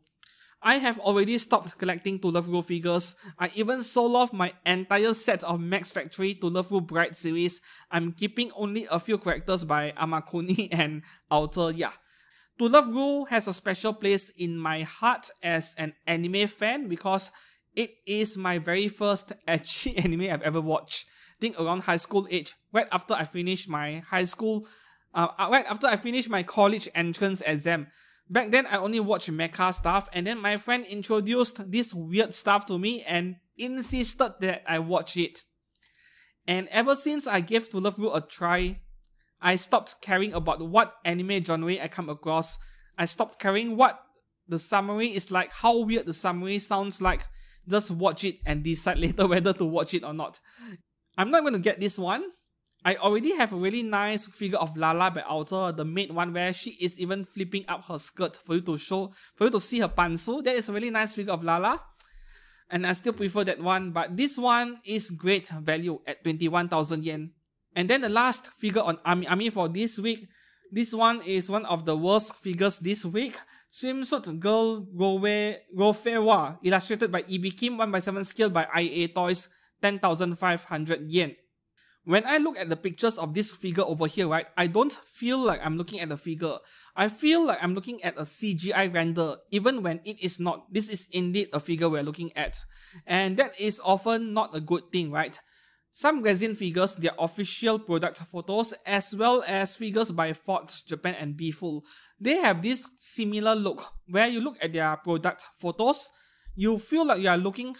I have already stopped collecting To Love Ru figures. I even sold off my entire set of Max Factory To Love Ru Bright series. I'm keeping only a few characters by Amakuni and Alter. Yeah. To Love Ru has a special place in my heart as an anime fan because it is my very first ecchi anime I've ever watched. I think around high school age, right after I finished my high school, uh, right after I finished my college entrance exam. Back then, I only watched mecha stuff, and then my friend introduced this weird stuff to me and insisted that I watch it. And ever since I gave To Love Ru a try, I stopped caring about what anime genre I come across. I stopped caring what the summary is like, how weird the summary sounds like. Just watch it and decide later whether to watch it or not. I'm not going to get this one I already have a really nice figure of Lala by Alter, the maid one where she is even flipping up her skirt for you to show, for you to see her pantsu. That is a really nice figure of Lala. And I still prefer that one, but this one is great value at 21,000 yen. And then the last figure on Ami Ami for this week, this one is one of the worst figures this week. Swimsuit Girl Rowe, Rofewa, illustrated by EB Kim, 1 by 7 scale by IA Toys, 10,500 yen. when I look at the pictures of this figure over here, right, I don't feel like I'm looking at the figure. I feel like I'm looking at a CGI render, even when it is not. This is indeed a figure we're looking at. And that is often not a good thing, right? Some resin figures, their official product photos, as well as figures by Forge Japan and Beeful, they have this similar look where you look at their product photos, you feel like you are looking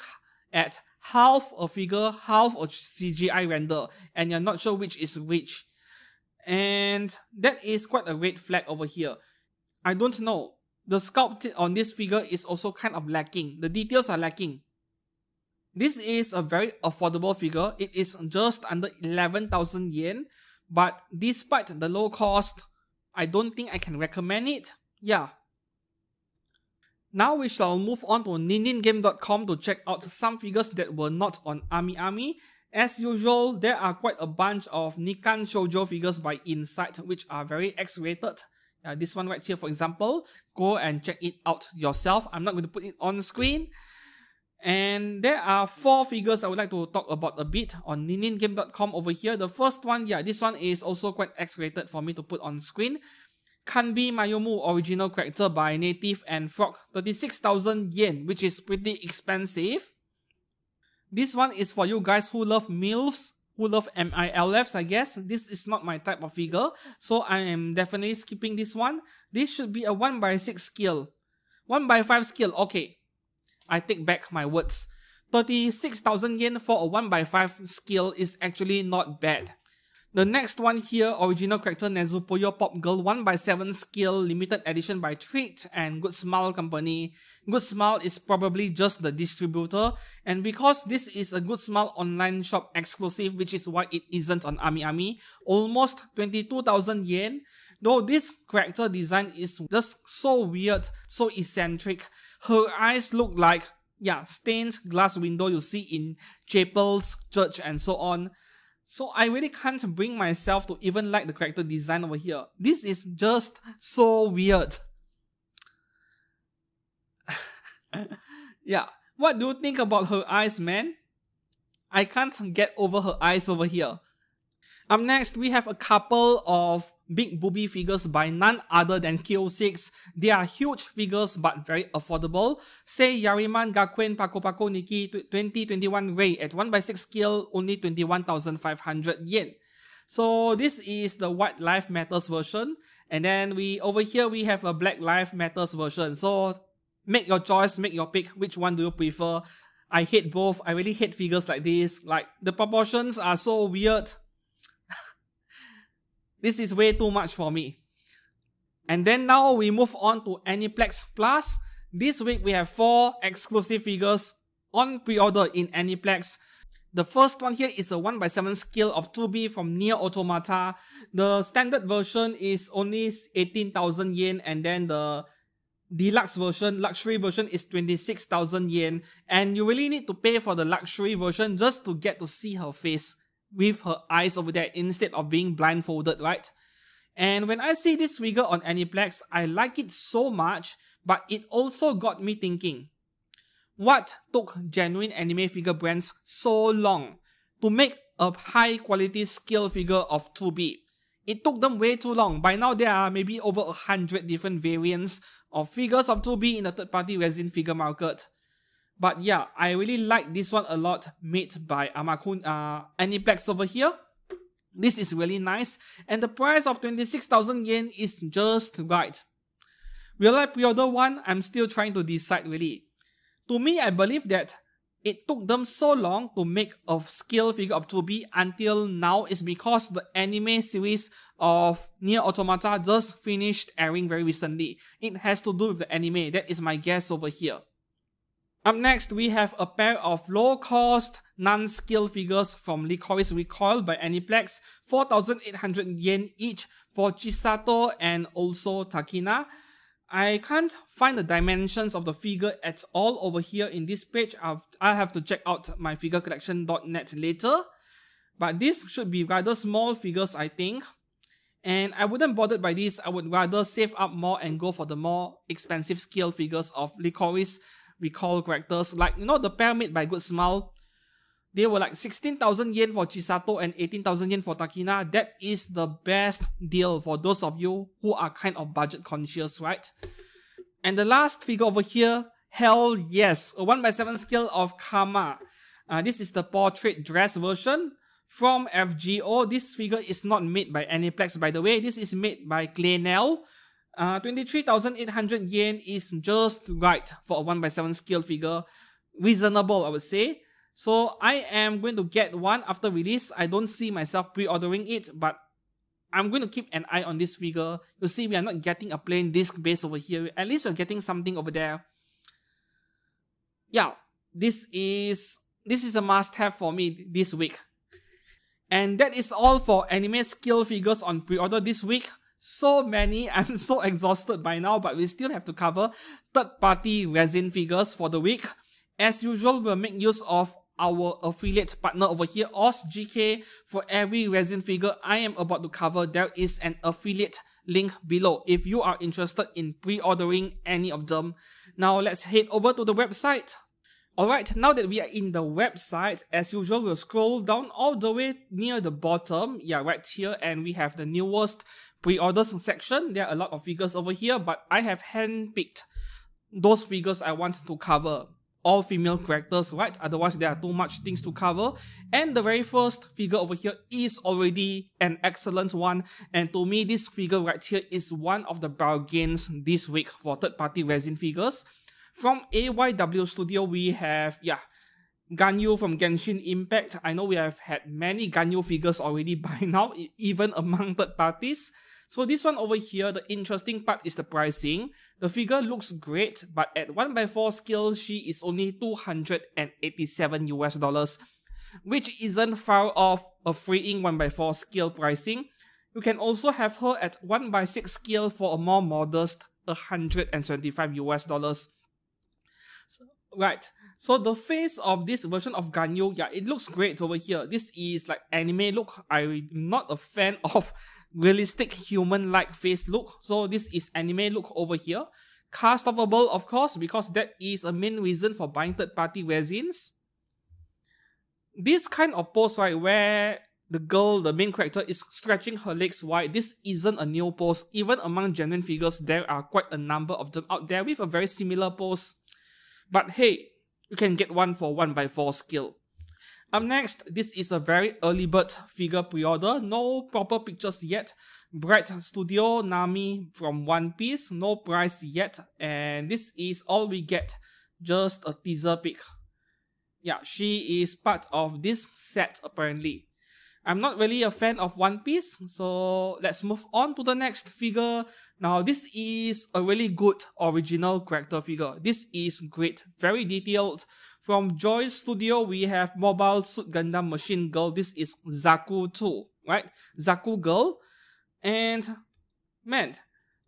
at half a figure, half a CGI render, and you're not sure which is which. And that is quite a red flag over here. I don't know. The sculpt on this figure is also kind of lacking. The details are lacking. This is a very affordable figure. It is just under 11,000 yen. But despite the low cost, I don't think I can recommend it. Yeah, now we shall move on to ningingame.com to check out some figures that were not on Ami Ami. As usual, there are quite a bunch of Nikan Shoujo figures by Insight which are very X-rated. Uh, this one right here, for example, go and check it out yourself. I'm not going to put it on screen. And there are four figures I would like to talk about a bit on ningingame.com over here. The first one, yeah, this one is also quite X-rated for me to put on screen. Kanbi Mayumu original character by Native and Frog 36,000 yen, which is pretty expensive. This one is for you guys who love MILFs, who love MILFs, I guess. This is not my type of figure, so I am definitely skipping this one. This should be a 1 by 6 skill. 1 by 5 skill, okay. I take back my words. 36,000 yen for a 1 by 5 skill is actually not bad. The next one here, original character Nezupoyo Pop Girl 1x7 skill limited edition by Treat and Good Smile Company. Good Smile is probably just the distributor and because this is a Good Smile online shop exclusive which is why it isn't on Ami Ami, almost 22,000 yen. Though this character design is just so weird, so eccentric. Her eyes look like, yeah, stained glass window you see in chapels, church and so on. So I really can't bring myself to even like the character design over here. This is just so weird. yeah, what do you think about her eyes, man? I can't get over her eyes over here. Up next, we have a couple of big booby figures by none other than KO6. They are huge figures but very affordable. Say Yariman Gakuen Paco Paco Nikki 2021 Ray at 1x6 scale only 21,500 yen. So this is the White Life Matters version. And then we over here we have a Black Life Matters version. So make your choice, make your pick. Which one do you prefer? I hate both. I really hate figures like this. Like the proportions are so weird. This is way too much for me. And then now we move on to Aniplex Plus. This week we have four exclusive figures on pre-order in Aniplex. The first one here is a 1x7 scale of 2B from Nier Automata. The standard version is only 18,000 yen and then the deluxe version, luxury version is 26,000 yen. And you really need to pay for the luxury version just to get to see her face with her eyes over there instead of being blindfolded, right? And when I see this figure on Aniplex, I like it so much, but it also got me thinking, what took genuine anime figure brands so long to make a high quality scale figure of 2B? It took them way too long. By now, there are maybe over a hundred different variants of figures of 2B in the third party resin figure market. But yeah, I really like this one a lot, made by Amakun uh, Aniplex over here. This is really nice, and the price of 26,000 yen is just right. Will I pre-order one? I'm still trying to decide really. To me, I believe that it took them so long to make a scale figure of 2B until now is because the anime series of Nier Automata just finished airing very recently. It has to do with the anime, that is my guess over here. Up next, we have a pair of low-cost, non-skill figures from Lycoris Recoil by Aniplex, 4,800 yen each for Chisato and also Takina. I can't find the dimensions of the figure at all over here in this page. I'll, I'll have to check out myfigurecollection.net later. But this should be rather small figures, I think. And I wouldn't bother by this. I would rather save up more and go for the more expensive scale figures of Lycoris Recoil characters like you know the pair made by Good Smile. they were like 16,000 yen for Chisato and 18,000 yen for Takina. That is the best deal for those of you who are kind of budget conscious, right? And the last figure over here, hell yes, a 1x7 scale of Kama. Uh, this is the portrait dress version from FGO. This figure is not made by Aniplex, by the way. This is made by Claynel. Uh, 23,800 yen is just right for a 1x7 scale figure. Reasonable, I would say. So I am going to get one after release. I don't see myself pre-ordering it, but I'm going to keep an eye on this figure. You see, we are not getting a plain disc base over here. At least we're getting something over there. Yeah, this is this is a must-have for me this week. And that is all for anime skill figures on pre-order this week. So many, I'm so exhausted by now, but we still have to cover third-party resin figures for the week. As usual, we'll make use of our affiliate partner over here, OrzGK. For every resin figure I am about to cover, there is an affiliate link below if you are interested in pre-ordering any of them. Now let's head over to the website. Alright, now that we are in the website, as usual, we'll scroll down all the way near the bottom. Yeah, right here, and we have the newest pre-orders section. There are a lot of figures over here, but I have handpicked those figures I want to cover. All female characters, right? Otherwise, there are too much things to cover. And the very first figure over here is already an excellent one. And to me, this figure right here is one of the bargains this week for third-party resin figures. From AYW Studio, we have, yeah, Ganyu from Genshin Impact. I know we have had many Ganyu figures already by now, even among third parties. So this one over here, the interesting part is the pricing. The figure looks great, but at 1x4 scale, she is only 287 US dollars, which isn't far off a Freeing 1x4 scale pricing. You can also have her at 1x6 scale for a more modest 175 US dollars. Right. So the face of this version of Ganyu, yeah, it looks great over here. This is like anime look. I'm not a fan of realistic human-like face look. So this is anime look over here. Cast offable, of course, because that is a main reason for buying third-party resins. This kind of pose, right, where the girl, the main character, is stretching her legs wide. This isn't a new pose. Even among genuine figures, there are quite a number of them out there with a very similar pose. But hey, you can get one for 1 by 4 skill. Up next, this is a very early bird figure pre-order, no proper pictures yet. Bright Studio Nami from One Piece, no price yet, and this is all we get, just a teaser pic. Yeah, she is part of this set apparently. I'm not really a fan of One Piece, so let's move on to the next figure. Now, this is a really good original character figure. This is great, very detailed. From JOI Studio, we have Mobile Suit Gundam Machine Girl. This is Zaku 2, right? Zaku Girl. And, man,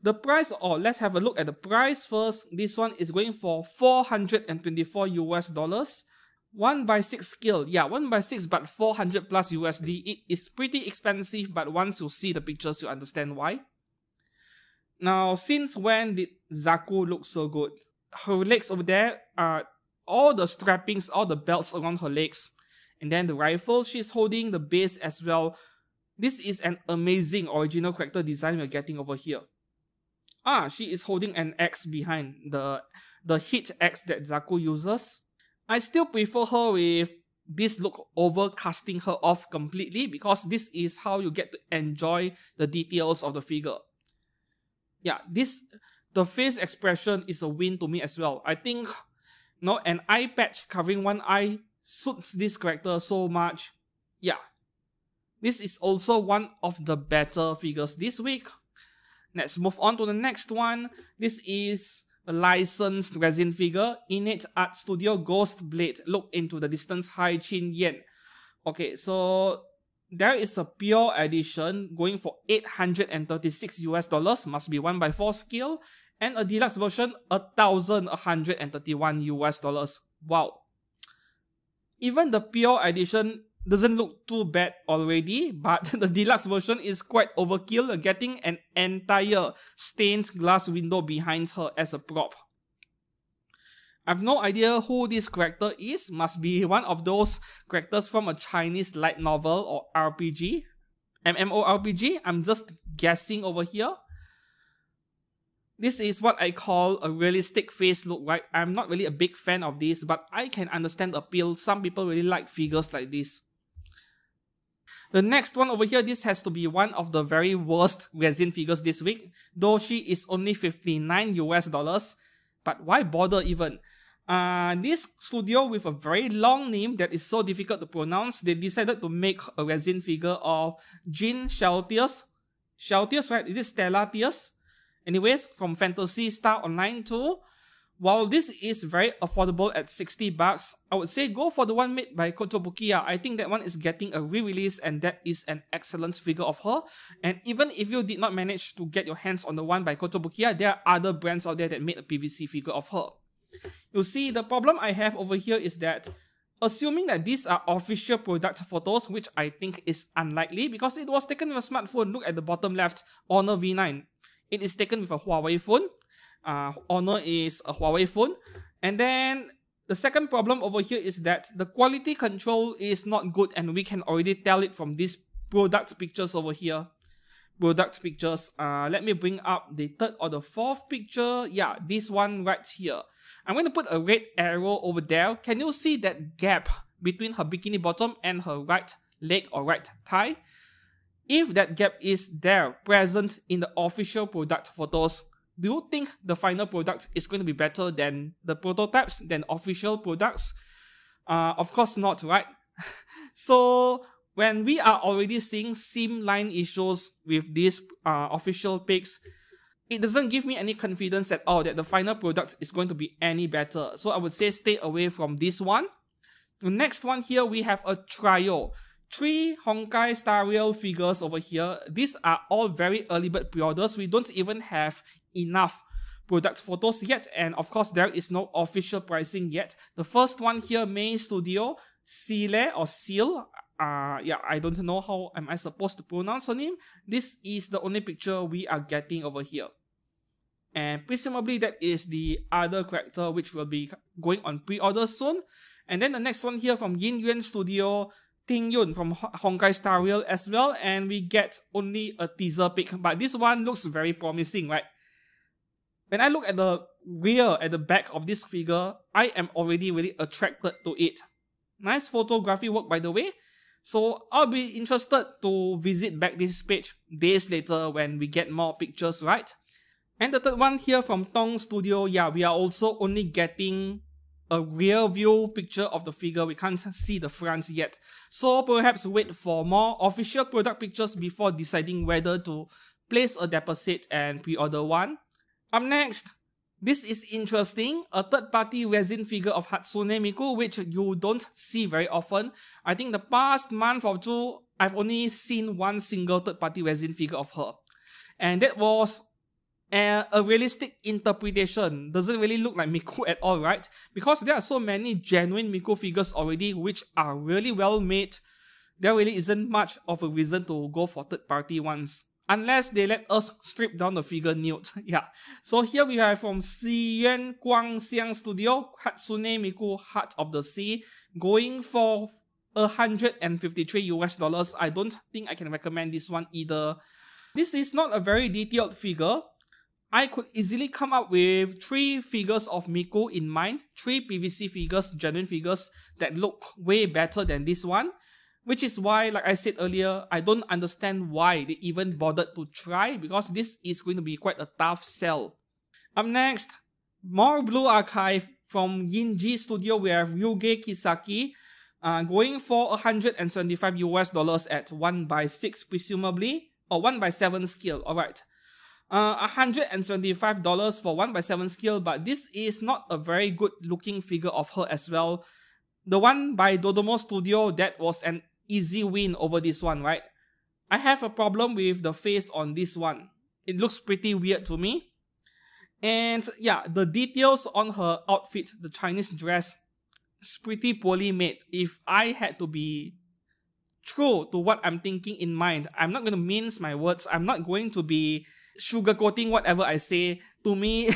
the price, or oh, let's have a look at the price first. This one is going for 424 US dollars. 1 by 6 scale, yeah, 1 by 6 but 400 plus USD. It is pretty expensive, but once you see the pictures, you understand why. Now, since when did Zaku look so good? Her legs over there are all the strappings, all the belts around her legs. And then the rifle she's holding, the base as well. This is an amazing original character design we're getting over here. Ah, she is holding an axe behind, the, the hit axe that Zaku uses. I still prefer her with this look over casting her off completely because this is how you get to enjoy the details of the figure. Yeah, this the face expression is a win to me as well. I think no an eye patch covering one eye suits this character so much. Yeah. This is also one of the better figures this week. Let's move on to the next one. This is a licensed resin figure, Innate Art Studio Ghost Blade. Look into the distance, Hai Chin Yen. Okay, so there is a pure edition going for 836 US dollars, must be 1 by 4 scale, and a deluxe version a 1131 US dollars. Wow. Even the pure edition doesn't look too bad already, but the deluxe version is quite overkill, getting an entire stained glass window behind her as a prop. I've no idea who this character is. Must be one of those characters from a Chinese light novel or RPG. MMORPG. I'm just guessing over here. This is what I call a realistic face look, right? I'm not really a big fan of this, but I can understand the appeal. Some people really like figures like this. The next one over here, this has to be one of the very worst resin figures this week, though she is only 59 US dollars. But why bother even? Uh, this studio with a very long name that is so difficult to pronounce, they decided to make a resin figure of Gene Sheltius. Sheltius, right? Is it Stella Tears? Anyways, from Phantasy Star Online 2. While this is very affordable at 60 bucks, I would say go for the one made by Kotobukiya. I think that one is getting a re-release and that is an excellent figure of her. And even if you did not manage to get your hands on the one by Kotobukiya, there are other brands out there that made a PVC figure of her. You see, the problem I have over here is that assuming that these are official product photos, which I think is unlikely because it was taken with a smartphone. Look at the bottom left, Honor V9. It is taken with a Huawei phone uh, Honor is a Huawei phone. And then the second problem over here is that the quality control is not good and we can already tell it from these product pictures over here. Product pictures. Uh, let me bring up the third or the fourth picture. Yeah, this one right here. I'm going to put a red arrow over there. Can you see that gap between her bikini bottom and her right leg or right thigh? If that gap is there, present in the official product photos, do you think the final product is going to be better than the prototypes, than official products? Uh, of course not, right? so when we are already seeing seam line issues with these uh, official pics, it doesn't give me any confidence at all that the final product is going to be any better. So I would say stay away from this one. The next one here, we have a trio three Honkai Star Rail figures over here. These are all very early bird pre-orders. We don't even have enough product photos yet and of course there is no official pricing yet. The first one here, Mei Studio, Sile or Seal. Uh, yeah, I don't know how am I supposed to pronounce her name. This is the only picture we are getting over here. And presumably that is the other character which will be going on pre-order soon. And then the next one here from Yin Yuan Studio, Tingyun from Honkai Star Rail as well, and we get only a teaser pic, but this one looks very promising, right? When I look at the rear, at the back of this figure, I am already really attracted to it. Nice photography work by the way. So I'll be interested to visit back this page days later when we get more pictures, right? And the third one here from Tong Studio, yeah, we are also only getting a rear view picture of the figure. We can't see the front yet. So perhaps wait for more official product pictures before deciding whether to place a deposit and pre-order one. Up next, this is interesting, a third-party resin figure of Hatsune Miku which you don't see very often. I think the past month or two, I've only seen one single third-party resin figure of her. And that was and a realistic interpretation doesn't really look like Miku at all, right? Because there are so many genuine Miku figures already which are really well made, there really isn't much of a reason to go for third party ones. Unless they let us strip down the figure nude. yeah. So here we have from Ci Yuan Kuang Xiang Studio, Hatsune Miku Heart of the Sea, going for 153 US dollars. I don't think I can recommend this one either. This is not a very detailed figure, I could easily come up with three figures of Miku in mind, three PVC figures, genuine figures that look way better than this one. Which is why, like I said earlier, I don't understand why they even bothered to try because this is going to be quite a tough sell. Up next, more Blue Archive from Yinji Studio. We have Ryuge Kisaki uh, going for 175 US dollars at 1 by 6 presumably, or 1 by 7 scale, alright. Uh, $175 for 1 by 7 scale, but this is not a very good looking figure of her as well. The one by Dodomo Studio, that was an easy win over this one, right? I have a problem with the face on this one. It looks pretty weird to me. And yeah, the details on her outfit, the Chinese dress, is pretty poorly made. If I had to be true to what I'm thinking in mind, I'm not going to mince my words. I'm not going to be sugarcoating whatever I say, to me,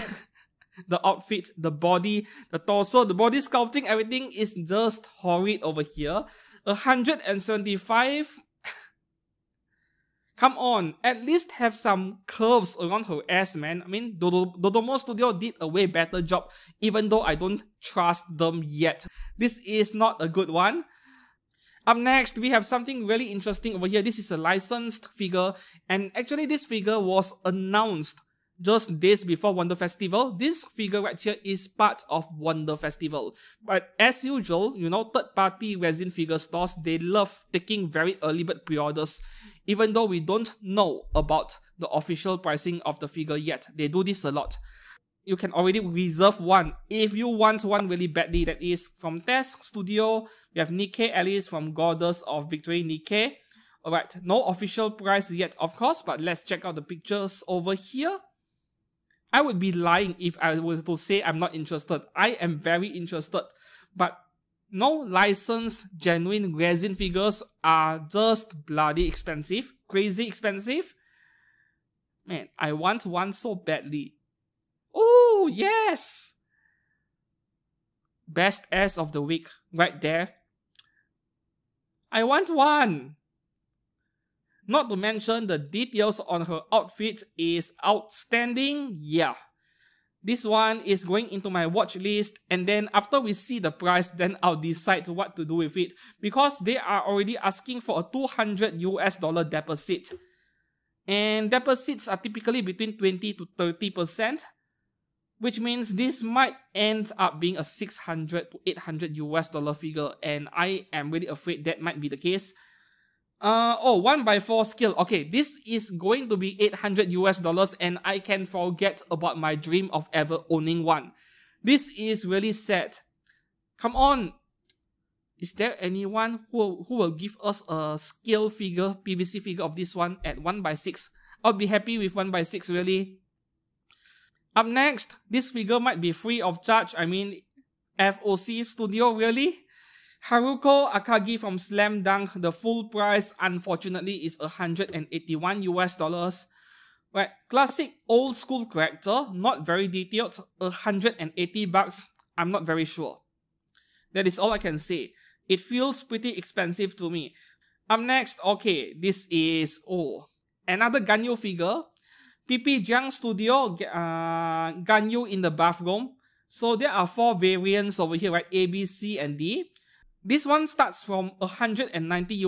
the outfit, the body, the torso, the body sculpting, everything is just horrid over here. 175 Come on, at least have some curves around her ass, man. I mean, Dodomo Studio did a way better job, even though I don't trust them yet. This is not a good one. Up next, we have something really interesting over here. This is a licensed figure, and actually this figure was announced just days before Wonder Festival. This figure right here is part of Wonder Festival. But as usual, you know, third-party resin figure stores, they love taking very early bird pre-orders, even though we don't know about the official pricing of the figure yet. They do this a lot. You can already reserve one if you want one really badly. That is from Test Studio. We have Nikke Alice from Goddess of Victory Nikke. Alright, no official price yet, of course, but let's check out the pictures over here. I would be lying if I was to say I'm not interested. I am very interested. But no licensed genuine resin figures are just bloody expensive, crazy expensive. Man, I want one so badly. Oh, yes! Best ass of the week, right there. I want one! Not to mention the details on her outfit is outstanding. Yeah. This one is going into my watch list and then after we see the price then I'll decide what to do with it because they are already asking for a 200 US dollar deposit. And deposits are typically between 20 to 30%, which means this might end up being a 600 to 800 US dollar figure and I am really afraid that might be the case uh, oh, 1 by 4 skill. Okay, this is going to be 800 US dollars and I can forget about my dream of ever owning one. This is really sad. Come on. Is there anyone who, who will give us a scale figure, PVC figure of this one at 1 by 6? I'll be happy with 1 by 6 really. Up next, this figure might be free of charge. I mean, FOC Studio really? Haruko Akagi from Slam Dunk, the full price unfortunately is 181 US dollars. Right, classic old school character, not very detailed, 180 bucks, I'm not very sure. That is all I can say. It feels pretty expensive to me. Up next, okay, this is, oh, another Ganyu figure. PP Jiang Studio, uh, Ganyu in the bathroom. So there are four variants over here, right? A, B, C, and D. This one starts from 190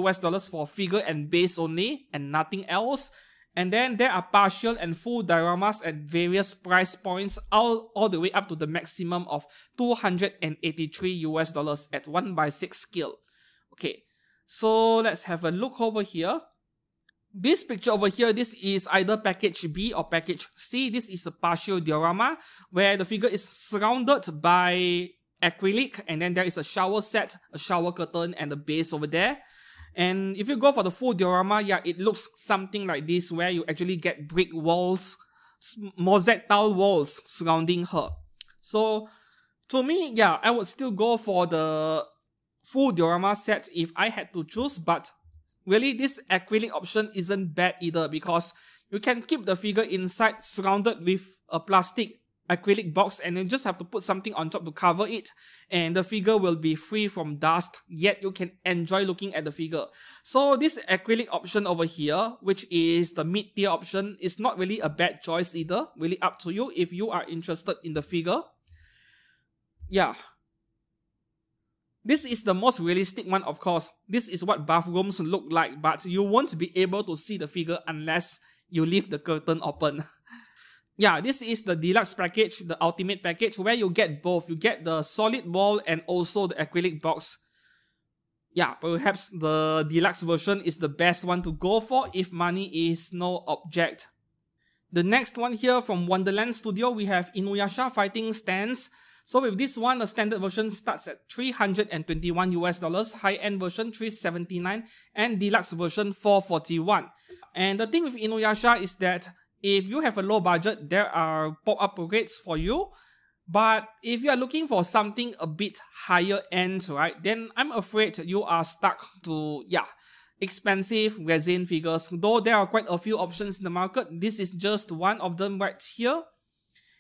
US dollars for figure and base only and nothing else. And then there are partial and full dioramas at various price points all, all the way up to the maximum of 283 US dollars at 1 by 6 scale. Okay, so let's have a look over here. This picture over here, this is either package B or package C. This is a partial diorama where the figure is surrounded by acrylic and then there is a shower set, a shower curtain and a base over there. And if you go for the full diorama, yeah, it looks something like this where you actually get brick walls, mosaic tile walls surrounding her. So to me, yeah, I would still go for the full diorama set if I had to choose, but really this acrylic option isn't bad either because you can keep the figure inside surrounded with a plastic acrylic box and then just have to put something on top to cover it and the figure will be free from dust yet you can enjoy looking at the figure. So this acrylic option over here which is the mid tier option is not really a bad choice either. Really up to you if you are interested in the figure. Yeah this is the most realistic one of course this is what bathrooms look like but you won't be able to see the figure unless you leave the curtain open yeah, this is the deluxe package, the ultimate package, where you get both. You get the solid wall and also the acrylic box. Yeah, perhaps the deluxe version is the best one to go for if money is no object. The next one here from Wonderland Studio, we have Inuyasha Fighting Stance. So with this one, the standard version starts at 321 US dollars, high-end version 379, and deluxe version 441. And the thing with Inuyasha is that if you have a low budget, there are pop-up parades for you. But if you are looking for something a bit higher end, right, then I'm afraid you are stuck to, yeah, expensive resin figures. Though there are quite a few options in the market, this is just one of them right here.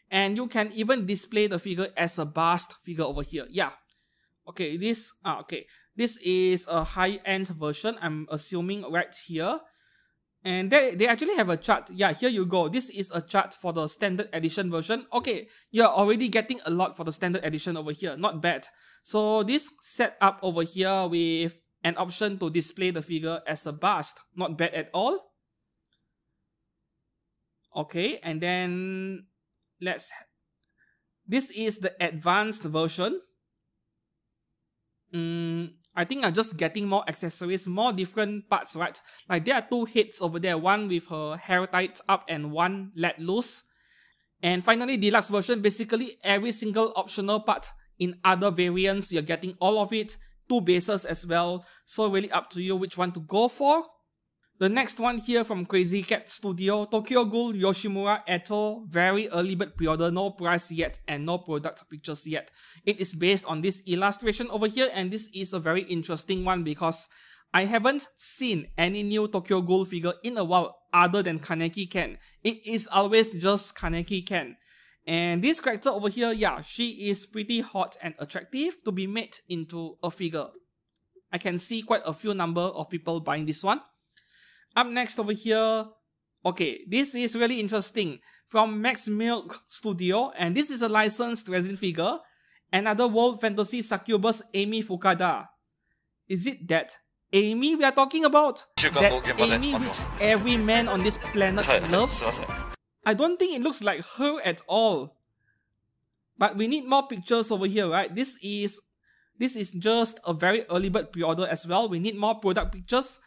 And you can even display the figure as a bust figure over here. Yeah. Okay, this, ah, okay. This is a high-end version, I'm assuming right here. And they, they actually have a chart. Yeah, here you go. This is a chart for the standard edition version. Okay, you're already getting a lot for the standard edition over here. Not bad. So this set up over here with an option to display the figure as a bust. Not bad at all. Okay, and then let's... This is the advanced version. Mm, I think I'm just getting more accessories, more different parts, right? Like there are two heads over there, one with her hair tied up and one let loose. And finally, deluxe version, basically every single optional part in other variants, you're getting all of it, two bases as well. So really up to you which one to go for. The next one here from Crazy Cat Studio, Tokyo Ghoul Yoshimura Eto, very early bird pre-order, no price yet and no product pictures yet. It is based on this illustration over here and this is a very interesting one because I haven't seen any new Tokyo Ghoul figure in a while other than Kaneki Ken. It is always just Kaneki Ken. And this character over here, yeah, she is pretty hot and attractive to be made into a figure. I can see quite a few number of people buying this one. Up next over here, okay, this is really interesting. From Max Milk Studio, and this is a licensed resin figure. Another World Fantasy Succubus Amy Fukada. Is it that Amy we are talking about? That Amy which every man on this planet loves? I don't think it looks like her at all. But we need more pictures over here, right? This is this is just a very early bird pre-order as well. We need more product pictures.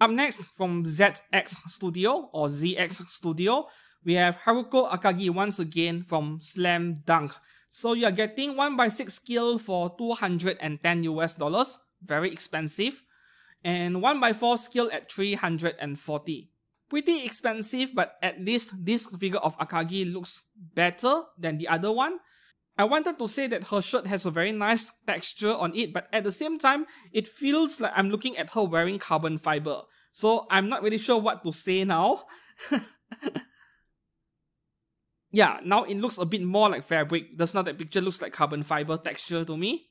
Up next, from ZX Studio or ZX Studio, we have Haruko Akagi once again from Slam Dunk. So you are getting 1x6 scale for 210 US dollars, very expensive, and 1x4 scale at 340. Pretty expensive, but at least this figure of Akagi looks better than the other one. I wanted to say that her shirt has a very nice texture on it, but at the same time, it feels like I'm looking at her wearing carbon fiber. So I'm not really sure what to say now. yeah, now it looks a bit more like fabric. Does not that picture looks like carbon fiber texture to me?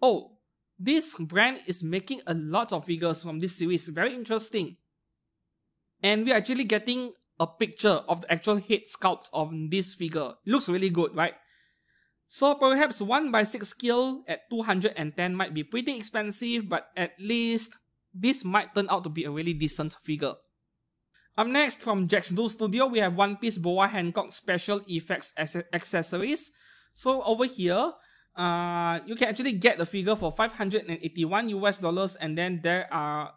Oh, this brand is making a lot of figures from this series. Very interesting. And we're actually getting a picture of the actual head sculpt of this figure. It looks really good, right? So perhaps 1 by 6 scale at 210 might be pretty expensive, but at least this might turn out to be a really decent figure. Up next, from Jack's Do Studio, we have One Piece Boa Hancock Special Effects accessories. So over here, uh, you can actually get the figure for 581 US dollars and then there are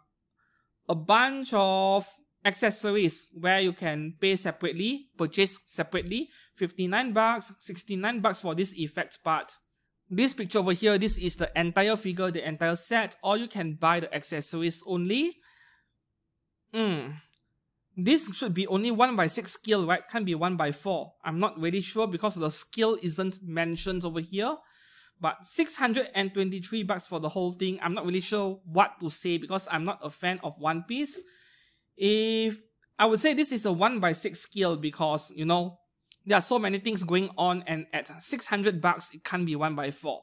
a bunch of accessories where you can pay separately, purchase separately, 59 bucks, 69 bucks for this effect part. This picture over here, this is the entire figure, the entire set, or you can buy the accessories only. Hmm. This should be only 1 by 6 scale, right? Can't be 1 by 4. I'm not really sure because the scale isn't mentioned over here. But 623 bucks for the whole thing. I'm not really sure what to say because I'm not a fan of One Piece if I would say this is a 1 by 6 scale because, you know, there are so many things going on and at 600 bucks, it can't be 1 by 4.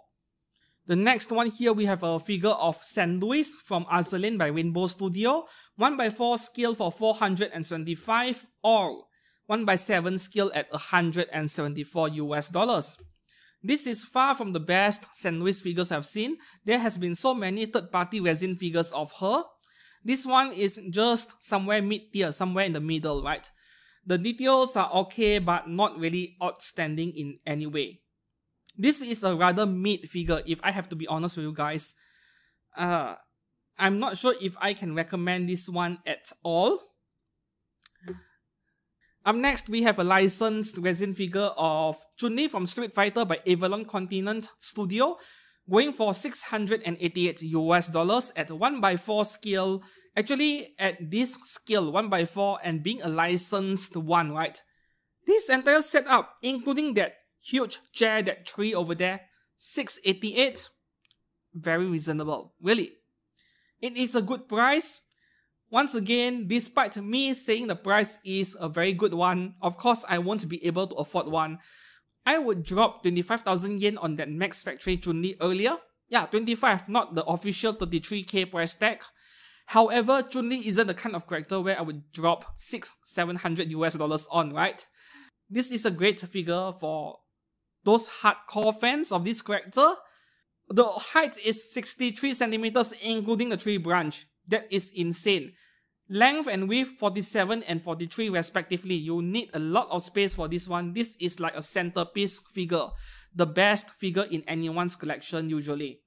The next one here, we have a figure of San Luis from Azur Lane by Rainbow Studio. 1 by 4 scale for 475 or 1 by 7 scale at 174 US dollars. This is far from the best San Luis figures I've seen. There has been so many third-party resin figures of her, this one is just somewhere mid-tier, somewhere in the middle, right? The details are okay, but not really outstanding in any way. This is a rather mid figure, if I have to be honest with you guys. Uh, I'm not sure if I can recommend this one at all. Up next, we have a licensed resin figure of Chun-Li from Street Fighter by Avalon Continent Studio going for 688 US dollars at 1 by 4 scale. Actually, at this scale, 1 by 4 and being a licensed one, right? This entire setup, including that huge chair, that tree over there, 688, very reasonable, really. It is a good price. Once again, despite me saying the price is a very good one, of course I won't be able to afford one. I would drop 25,000 yen on that Max Factory Chun-Li earlier. Yeah, 25, not the official 33k price tag. However, Chun-Li isn't the kind of character where I would drop 6 700 US dollars on, right? This is a great figure for those hardcore fans of this character. The height is 63 centimeters including the tree branch. That is insane. Length and width 47 and 43 respectively. You need a lot of space for this one. This is like a centerpiece figure. The best figure in anyone's collection usually.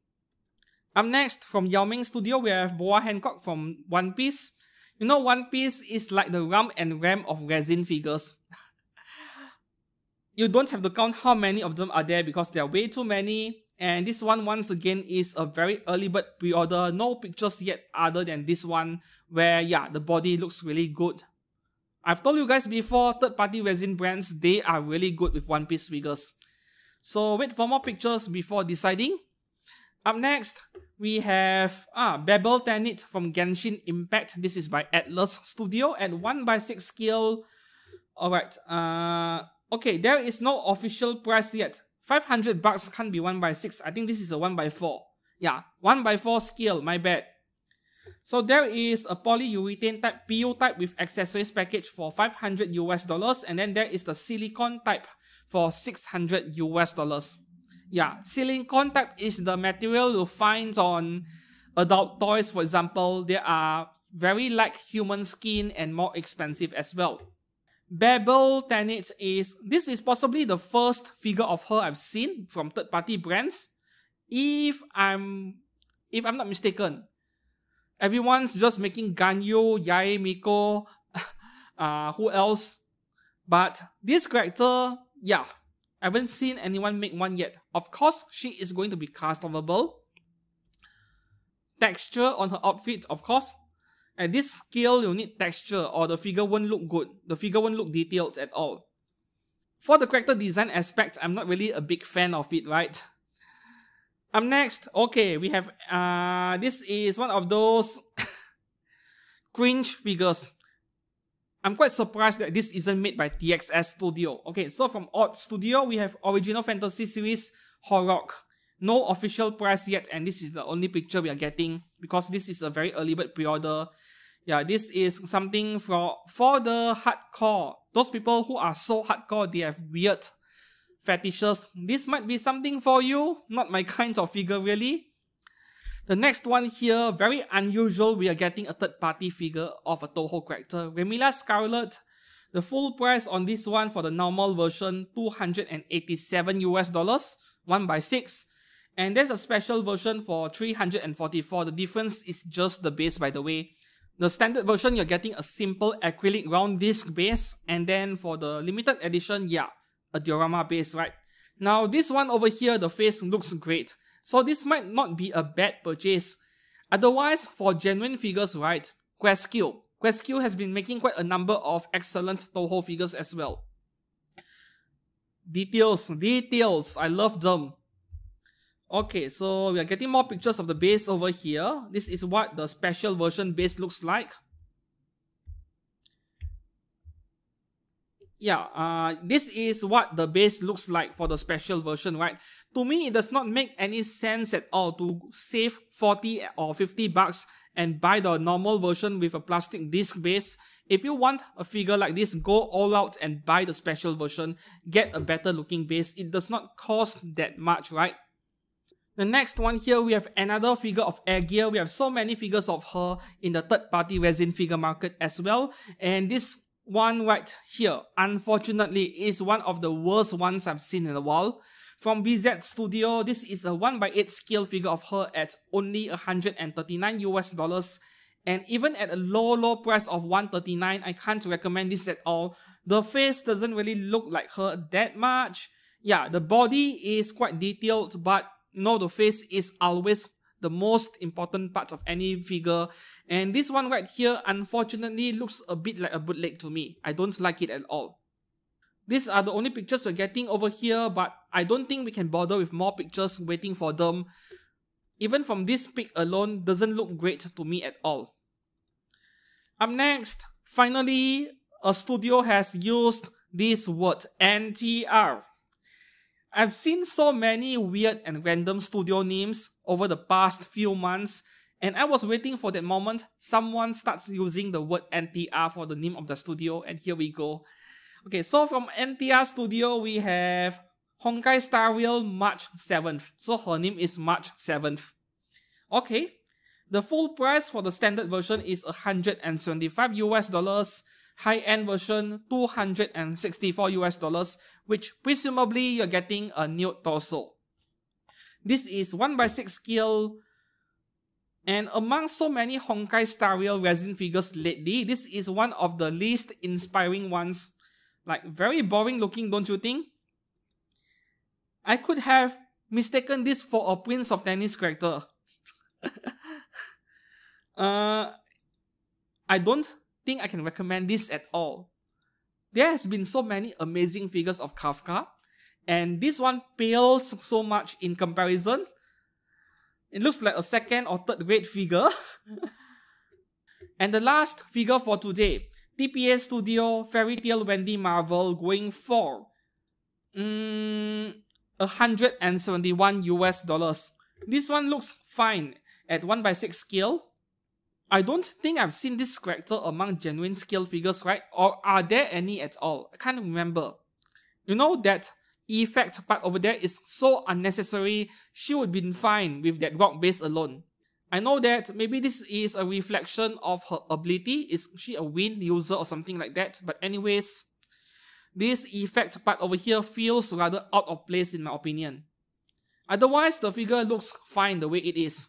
Up next, from Yao Ming Studio, we have Boa Hancock from One Piece. You know, One Piece is like the Rem and Ram of resin figures. you don't have to count how many of them are there because there are way too many. And this one, once again, is a very early bird pre-order. No pictures yet other than this one, where, yeah, the body looks really good. I've told you guys before, third-party resin brands, they are really good with One Piece figures. So wait for more pictures before deciding. Up next, we have ah, Babel Tanit from Genshin Impact. This is by Atlas Studio at 1x6 scale. Alright, uh, okay, there is no official price yet. 500 bucks can't be 1 by 6. I think this is a 1 by 4. Yeah, 1 by 4 scale, my bad. So there is a polyurethane type PU type with accessories package for 500 US dollars and then there is the silicone type for 600 US dollars. Yeah, silicone type is the material you find on adult toys for example. They are very like human skin and more expensive as well. Babel Tanit is this is possibly the first figure of her I've seen from third party brands. If I'm if I'm not mistaken. Everyone's just making Ganyu, Yae, Miko, uh, who else? But this character, yeah, I haven't seen anyone make one yet. Of course, she is going to be customable. Texture on her outfit, of course, at this scale, you need texture or the figure won't look good. The figure won't look detailed at all. For the character design aspect, I'm not really a big fan of it, right? Up next, okay, we have, uh, this is one of those cringe figures. I'm quite surprised that this isn't made by TXS Studio. Okay, so from Odd Studio, we have Original Fantasy Series Horok. No official price yet, and this is the only picture we are getting because this is a very early bird pre-order. Yeah, this is something for for the hardcore. Those people who are so hardcore, they have weird fetishes. This might be something for you. Not my kind of figure, really. The next one here, very unusual. We are getting a third-party figure of a Touhou character, Remilia Scarlet. The full price on this one for the normal version, 287 US dollars, 1 by 6 and there's a special version for 344. The difference is just the base by the way. The standard version, you're getting a simple acrylic round disc base. And then for the limited edition, yeah, a diorama base, right? Now, this one over here, the face looks great. So this might not be a bad purchase. Otherwise, for genuine figures, right, Questkill. Questkill has been making quite a number of excellent Touhou figures as well. Details, details, I love them. Okay, so we are getting more pictures of the base over here. This is what the special version base looks like. Yeah, uh, this is what the base looks like for the special version, right? To me, it does not make any sense at all to save 40 or 50 bucks and buy the normal version with a plastic disc base. If you want a figure like this, go all out and buy the special version. Get a better looking base. It does not cost that much, right? The next one here, we have another figure of Aegir. We have so many figures of her in the third-party resin figure market as well. And this one right here, unfortunately, is one of the worst ones I've seen in a while. From BZ Studio, this is a 1x8 scale figure of her at only 139 US dollars. And even at a low, low price of 139, I can't recommend this at all. The face doesn't really look like her that much. Yeah, the body is quite detailed, but know the face is always the most important part of any figure and this one right here unfortunately looks a bit like a bootleg to me. I don't like it at all. These are the only pictures we're getting over here but I don't think we can bother with more pictures waiting for them. Even from this pic alone doesn't look great to me at all. Up next, finally, a studio has used this word NTR. I've seen so many weird and random studio names over the past few months, and I was waiting for that moment someone starts using the word NTR for the name of the studio, and here we go. Okay, so from NTR Studio, we have Honkai Star Rail March 7th. So her name is March 7th. Okay, the full price for the standard version is 175 US dollars, high-end version 264 US dollars, which presumably you're getting a nude torso. This is 1x6 scale, and among so many Honkai Star Rail resin figures lately, this is one of the least inspiring ones. Like, very boring looking, don't you think? I could have mistaken this for a Prince of Tennis character. uh, I don't think I can recommend this at all. There has been so many amazing figures of Kafka, and this one pales so much in comparison. It looks like a second or third grade figure. and the last figure for today, TPA Studio Fairy Tail Wendy Marvell going for mm, 171 US dollars. This one looks fine at 1 by 6 scale. I don't think I've seen this character among genuine scale figures, right? Or are there any at all? I can't remember. You know that effect part over there is so unnecessary, she would be fine with that rock base alone. I know that maybe this is a reflection of her ability. Is she a wind user or something like that? But anyways, this effect part over here feels rather out of place in my opinion. Otherwise, the figure looks fine the way it is.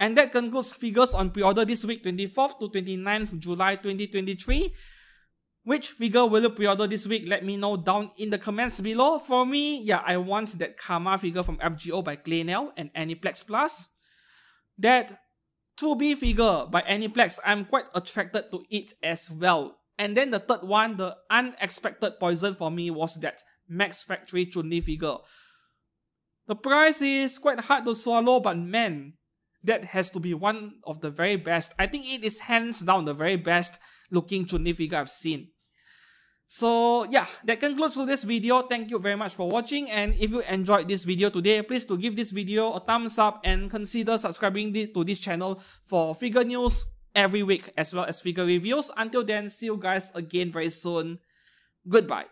And that concludes figures on pre-order this week, 24th to 29th July 2023. Which figure will you pre-order this week? Let me know down in the comments below. For me, yeah, I want that Kama figure from FGO by Claynel and Aniplex Plus. That 2B figure by Aniplex, I'm quite attracted to it as well. And then the third one, the unexpected poison for me was that Max Factory Chun-Li figure. The price is quite hard to swallow, but man, that has to be one of the very best. I think it is hands down the very best looking Chun-Li figure I've seen. So yeah, that concludes today's video. Thank you very much for watching and if you enjoyed this video today, please to give this video a thumbs up and consider subscribing to this channel for figure news every week as well as figure reviews. Until then, see you guys again very soon. Goodbye.